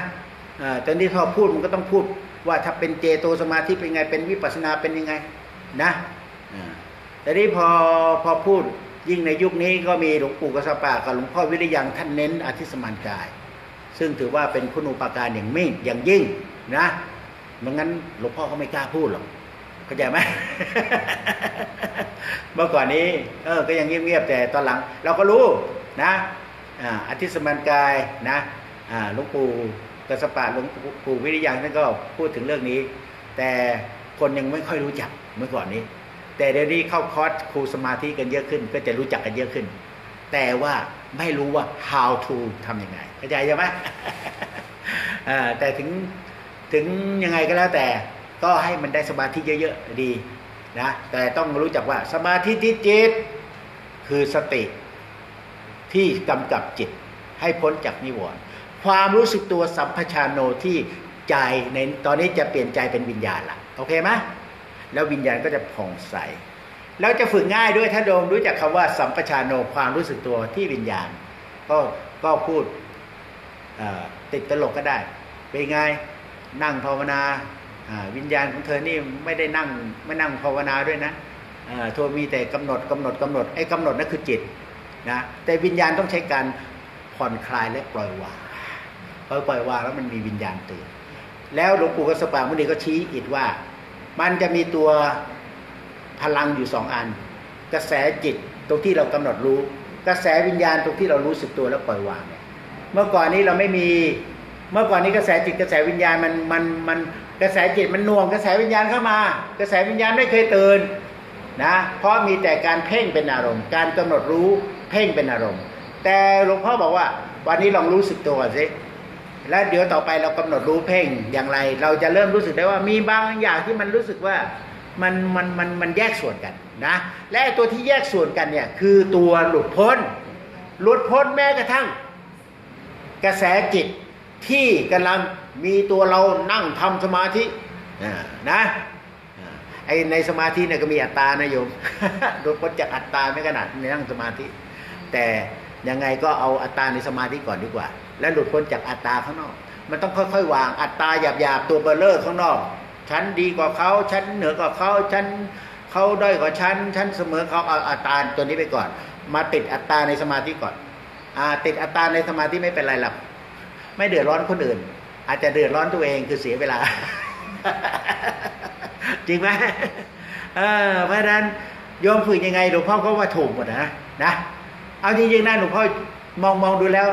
อตอนนี้พอพูดมันก็ต้องพูดว่าถ้าเป็นเจโตสมาธิเป็นไงเป็นวิปัสนาเป็นยังไงนะแต่นี้พอพอพูดยิ่งในยุคนี้ก็มีหลวงปู่กสปะกับหลวงพ่อวิริยังท่านเน้นอธิสมานกาย ซึ่งถือว่าเป็นคุณูปการอย่างมิ่งอย่างยิ่งนะไม่งั้นหลวงพ่อเขาไม่กล้าพูดหรอก เข้าใจไหมเมื่อก่อนนี้ เออ ก็ยังเงียบๆแต่ตอนหลัง เราก็รู้นะอธิสมานกายนะหลวงปู่กระสปะหลวงปู่วิริยังท่านก็พูดถึงเรื่องนี้ แต่คนยังไม่ค่อยรู้จักเมื่อก่อนนี้ แต่เดี๋ยวนี้เข้าคอร์สครูสมาธิกันเยอะขึ้น ก็จะรู้จักกันเยอะขึ้น แต่ว่าไม่รู้ว่า how to ทำยังไงเข้าใจใช่ไหมอ่าแต่ถึงถึงยังไงก็แล้วแต่ ก็ให้มันได้สมาธิเยอะๆดีนะแต่ต้องรู้จักว่าสมาธิที่จิต คือสติที่กำกับจิตให้พ้นจากนิวรณ์ความรู้สึกตัวสัมปชานโนที่ใจในตอนนี้จะเปลี่ยนใจเป็นวิญญาณละโอเคไหมแล้ววิญญาณก็จะผ่องใสแล้วจะฝึกง่ายด้วยถ้าโดมรู้จักคำว่าสัมปชานโนความรู้สึกตัวที่วิญญาณ ก็ก็พูดติดตลกก็ได้ เป็นไง นั่งภาวนา วิญญาณของเธอนี่ไม่ได้นั่งไม่นั่งภาวนาด้วยนะเธอมีแต่กำหนดกำหนดกำหนดไอ้กำหนดนั่นคือจิตนะแต่วิญญาณต้องใช้การผ่อนคลายและปล่อยวางพอปล่อยวางแล้วมันมีวิญญาณตื่นแล้วหลวงปู่กสปามุนีก็ชี้อีกว่า มันจะมีตัวพลังอยู่สองอัน กระแสจิตตรงที่เรากำหนดรู้ กระแสวิญญาณตรงที่เรารู้สึกตัวแล้วปล่อยวางเนี่ยเมื่อก่อนนี้เราไม่มี เมื่อก่อนนี้กระแสจิตกระแสวิญญาณมันมันมัน กระแสจิตมันน่วงกระแสวิญญาณเข้ามา กระแสวิญญาณไม่เคยตื่นนะเพราะมีแต่การเพ่งเป็นอารมณ์ การกำหนดรู้เพ่งเป็นอารมณ์ แต่หลวงพ่อบอกว่า วันนี้ลองรู้สึกตัวสิแล้วเดี๋ยวต่อไปเรากำหนดรู้เพ่งอย่างไร เราจะเริ่มรู้สึกได้ว่ามีบางอย่างที่มันรู้สึกว่ามันมันมันมันแยกส่วนกันนะ และตัวที่แยกส่วนกันเนี่ยคือตัวหลุดพ้น หลุดพ้นแม้กระทั่ง กระแสจิตที่กำลัง มีตัวเรานั่งทำสมาธินะไอในสมาธิเนี่ยก็มีอัตตานะโยมหลุดพ้นจากอัตตาไม่ขนาดในนั่งสมาธิ แต่ยังไงก็เอาอัตตาในสมาธิก่อนดีกว่า แล้วหลุดพ้นจากอัตตาข้างนอก มันต้องค่อยๆ วางอัตตาหยาบๆตัวเบลเลอร์ข้างนอกฉันดีกว่าเขาฉันเหนือกว่าเขาฉันเขาด้อยกว่าฉันฉันเสมอเขาเอาอัตตาตัวนี้ไปก่อน มาติดอัตตาในสมาธิก่อนอ่าติดอัตตาในสมาธิไม่เป็นไรหรอกไม่เดือดร้อนคนอื่น อาจจะเดือดร้อนตัวเองคือเสียเวลา จริงไหมเออเพราะฉะนั้นโยมฝึกยังไงหลวงพ่อก็ว่าถูกหมดนะนะเอาจริงๆนะหลวงพ่อมองมองดูแล้ว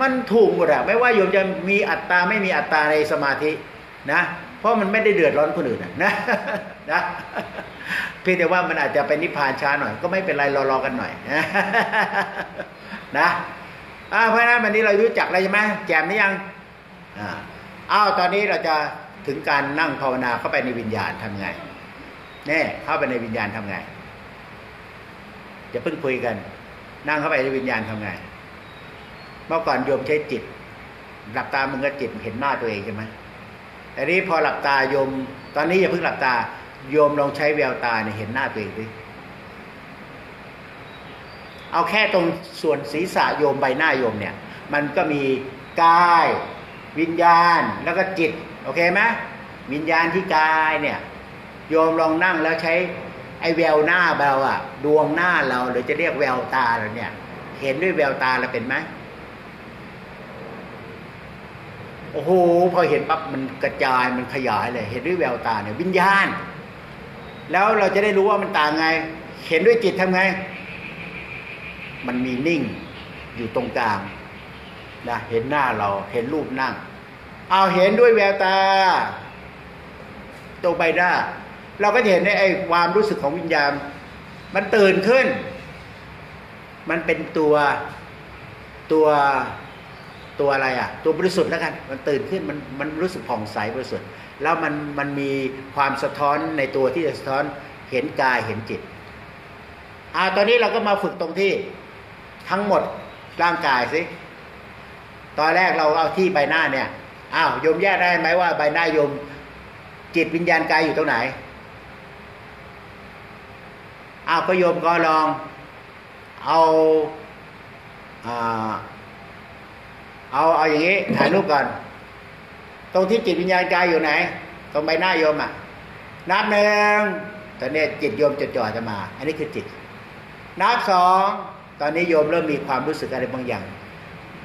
มันถูกหมดอะไม่ว่าโยมจะมีอัตตาไม่มีอัตตาในสมาธินะเพราะมันไม่ได้เดือดร้อนคนอื่นนะนะเพียงแต่ว่ามันอาจจะไปนิพพานช้าหน่อย ก็ไม่เป็นไรรอๆกันหน่อยนะอ่าเพราะนั้นวันนี้เรารู้จักอะไรใช่ไหมแจมนี่ยังอ่า อ้าวตอนนี้เราจะถึงการนั่งภาวนาเข้าไปในวิญญาณทำไงแน่เข้าไปในวิญญาณทำไงจะเพิ่งคุยกัน นั่งเข้าไปในวิญญาณทำไงเมื่อก่อนโยมใช้จิต หลับตามึงก็จิตเห็นหน้าตัวเองใช่ไหมแต่นี้พอหลับตาโยม ตอนนี้อย่าเพิ่งหลับตา โยมลองใช้แววตาเนี่ยเห็นหน้าตัวเองดิเอาแค่ตรงส่วนศีรษะโยมใบหน้าโยมเนี่ย มันก็มีกาย วิญญาณแล้วก็จิต โอเคไหมวิญญาณที่กายเนี่ยโยมลองนั่งแล้วใช้ไอ้แววหน้าเราอะดวงหน้าเราหรือจะเรียกแววตาเราเนี่ย เห็นด้วยแววตาแล้วเป็นไหมโอ้โหพอเห็นปั๊บมันกระจายมันขยายเลย เห็นด้วยแววตาเนี่ยวิญญาณ แล้วเราจะได้รู้ว่ามันต่างไง เห็นด้วยจิตทำไง มันมีนิ่งอยู่ตรงกลาง นะเห็นหน้าเราเห็นรูปนั่ง เอาเห็นด้วยแววตาตรงใบหน้า เราก็เห็นในไอ้ความรู้สึกของวิญญาณ มันตื่นขึ้น มันเป็นตัวตัวตัวอะไรอะ ตัวบริสุทธิ์แล้วกัน มันตื่นขึ้นมันมันรู้สึกผ่องใสบริสุทธิ์ แล้วมันมันมีความสะท้อนในตัวที่จะสะท้อนเห็นกายเห็นจิตอ่าตอนนี้เราก็มาฝึกตรงที่ทั้งหมดร่างกายสิ ตอนแรกเราเอาที่ใบหน้าเนี่ยอ้าวโยมแยกได้ไหมว่าใบหน้าโยมจิตวิญญาณกายอยู่ตรงไหนอ้าวก็โยมก็ลองเอาอ่าเอาเอาอย่างนี้ถ่ายรูปก่อน ตรงที่จิตวิญญาณกายอยู่ไหน ตรงใบหน้าโยมอะ นับหนึ่งตอนนี้จิตโยมจะจ่อจะมา อันนี้คือจิต นับสองตอนนี้โยมเริ่มมีความรู้สึกอะไรบางอย่าง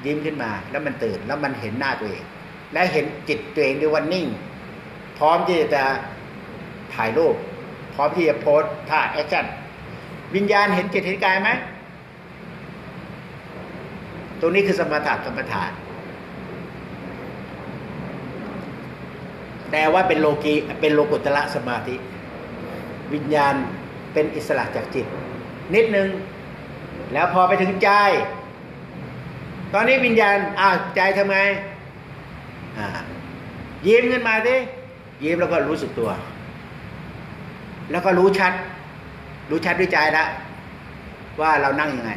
ยิ้มขึ้นมา แล้วมันตื่นแล้วมันเห็นหน้าตัวเอง และเห็นจิตตัวเองด้วยวันนิ่ง พร้อมที่จะถ่ายรูป พร้อมที่จะโพสท่า action วิญญาณเห็นจิตเห็นกายไหมตรงนี้คือสมถะกรรมฐานแต่ว่าเป็นโลกีเป็นโลกุตตรสมาธิ วิญญาณเป็นอิสระจากจิต นิดนึง แล้วพอไปถึงใจ ตอนนี้วิญญาณอ้าวใจทำไงอ่ายิ้มขึ้นมาสิยิ้มแล้วก็รู้สึกตัว แล้วก็รู้ชัด รู้ชัดด้วยใจแล้วว่าเรานั่งยังไง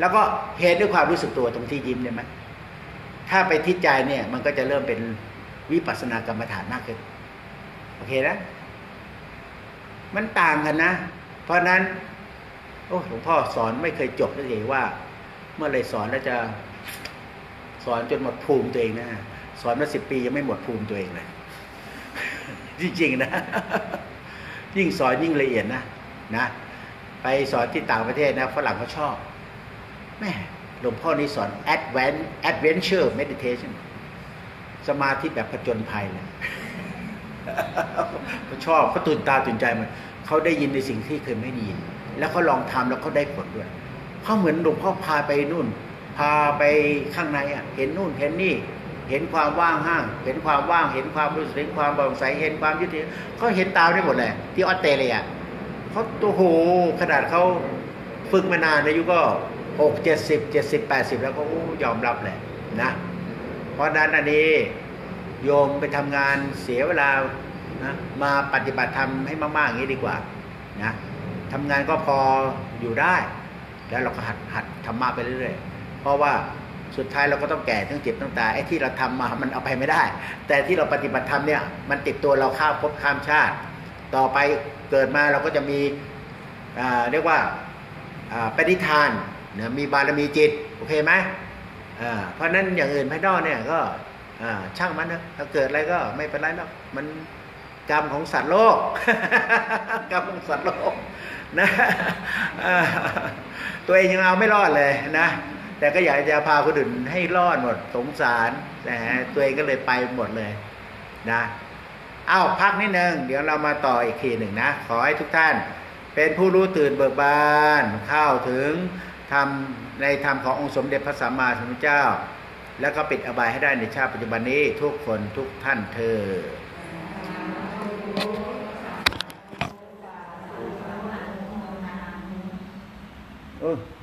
แล้วก็เห็นด้วยความรู้สึกตัวตรงที่ยิ้มเนี่ยไหมถ้าไปที่ใจเนี่ย มันก็จะเริ่มเป็นวิปัสสนากรรมฐานมากขึ้นโอเคนะ มันต่างกันนะ เพราะนั้น โอ้หลวงพ่อสอนไม่เคยจบสักทีว่า เมื่อไรสอนแล้วจะสอนจนหมดภูมิตัวเองนะสอนมาสิบปียังไม่หมดภูมิตัวเองเลยจริงๆนะ ยิ่งสอนยิ่งละเอียดนะนะ ไปสอนที่ต่างประเทศนะฝรั่งเขาชอบแม่หลวงพ่อนี่สอน advent adventure meditation สมาธิแบบผจญภัยเลยเขาชอบเขาตื่นตาตื่นใจมันเขาได้ยินในสิ่งที่เคยไม่ได้ยิน แล้วเขาลองทำแล้วเขาได้ผลด้วย เขาเหมือนหลวงพ่อพาไปนู่น พาไปข้างในอะ เห็นนู่นเห็นนี่ เห็นความว่างห้าง เห็นความว่าง เห็นความรู้สึกเห็นความโปร่งใสเห็นความยุติเขาเห็นตามได้หมดเลยที่ออสเตรเลียเขาตัวโหขนาดเขาฝึกมานานอายุก็หกเจ็ดสิบเจ็ดสิบแปดสิบแล้วก็ยอมรับเลยนะ เพราะนั้นอันนี้โยมไปทำงานเสียเวลานะมาปฏิบัติธรรมให้มากๆอย่างนี้ดีกว่านะทำงานก็พออยู่ได้ แล้วเราก็หัดหัดธรรมะไปเรื่อยๆ เพราะว่าสุดท้ายเราก็ต้องแก่ทั้งเจ็บทั้งตายไอ้ที่เราทำมามันเอาไปไม่ได้ แต่ที่เราปฏิบัติธรรมเนี่ยมันติดตัวเราข้ามภพข้ามชาติ ต่อไปเกิดมาเราก็จะมีเรียกว่าปฏิทานนะมีบารมีจิตโอเคไหมอ่าเพราะนั้นอย่างอื่นภายนอกเนี่ยก็อ่าช่างมันนะถ้าเกิดอะไรก็ไม่เป็นไรหรอกมันกรรมของสัตว์โลกกรรมของสัตว์โลก นะตัวเองยังเอาไม่รอดเลยนะ แต่ก็อยากจะพาคนอื่นให้รอดหมดสงสารนะฮะตัวเองก็เลยไปหมดเลยนะอ้าวพักนิดนึงเดี๋ยวเรามาต่ออีกทีหนึ่งนะ ขอให้ทุกท่าน เป็นผู้รู้ตื่นเบิกบานเข้าถึงธรรมในธรรมขององค์สมเด็จพระสัมมาสัมพุทธเจ้า แล้วก็ปิดอบายให้ได้ในชาติปัจจุบันนี้ทุกคนทุกท่านเธอ ญเออ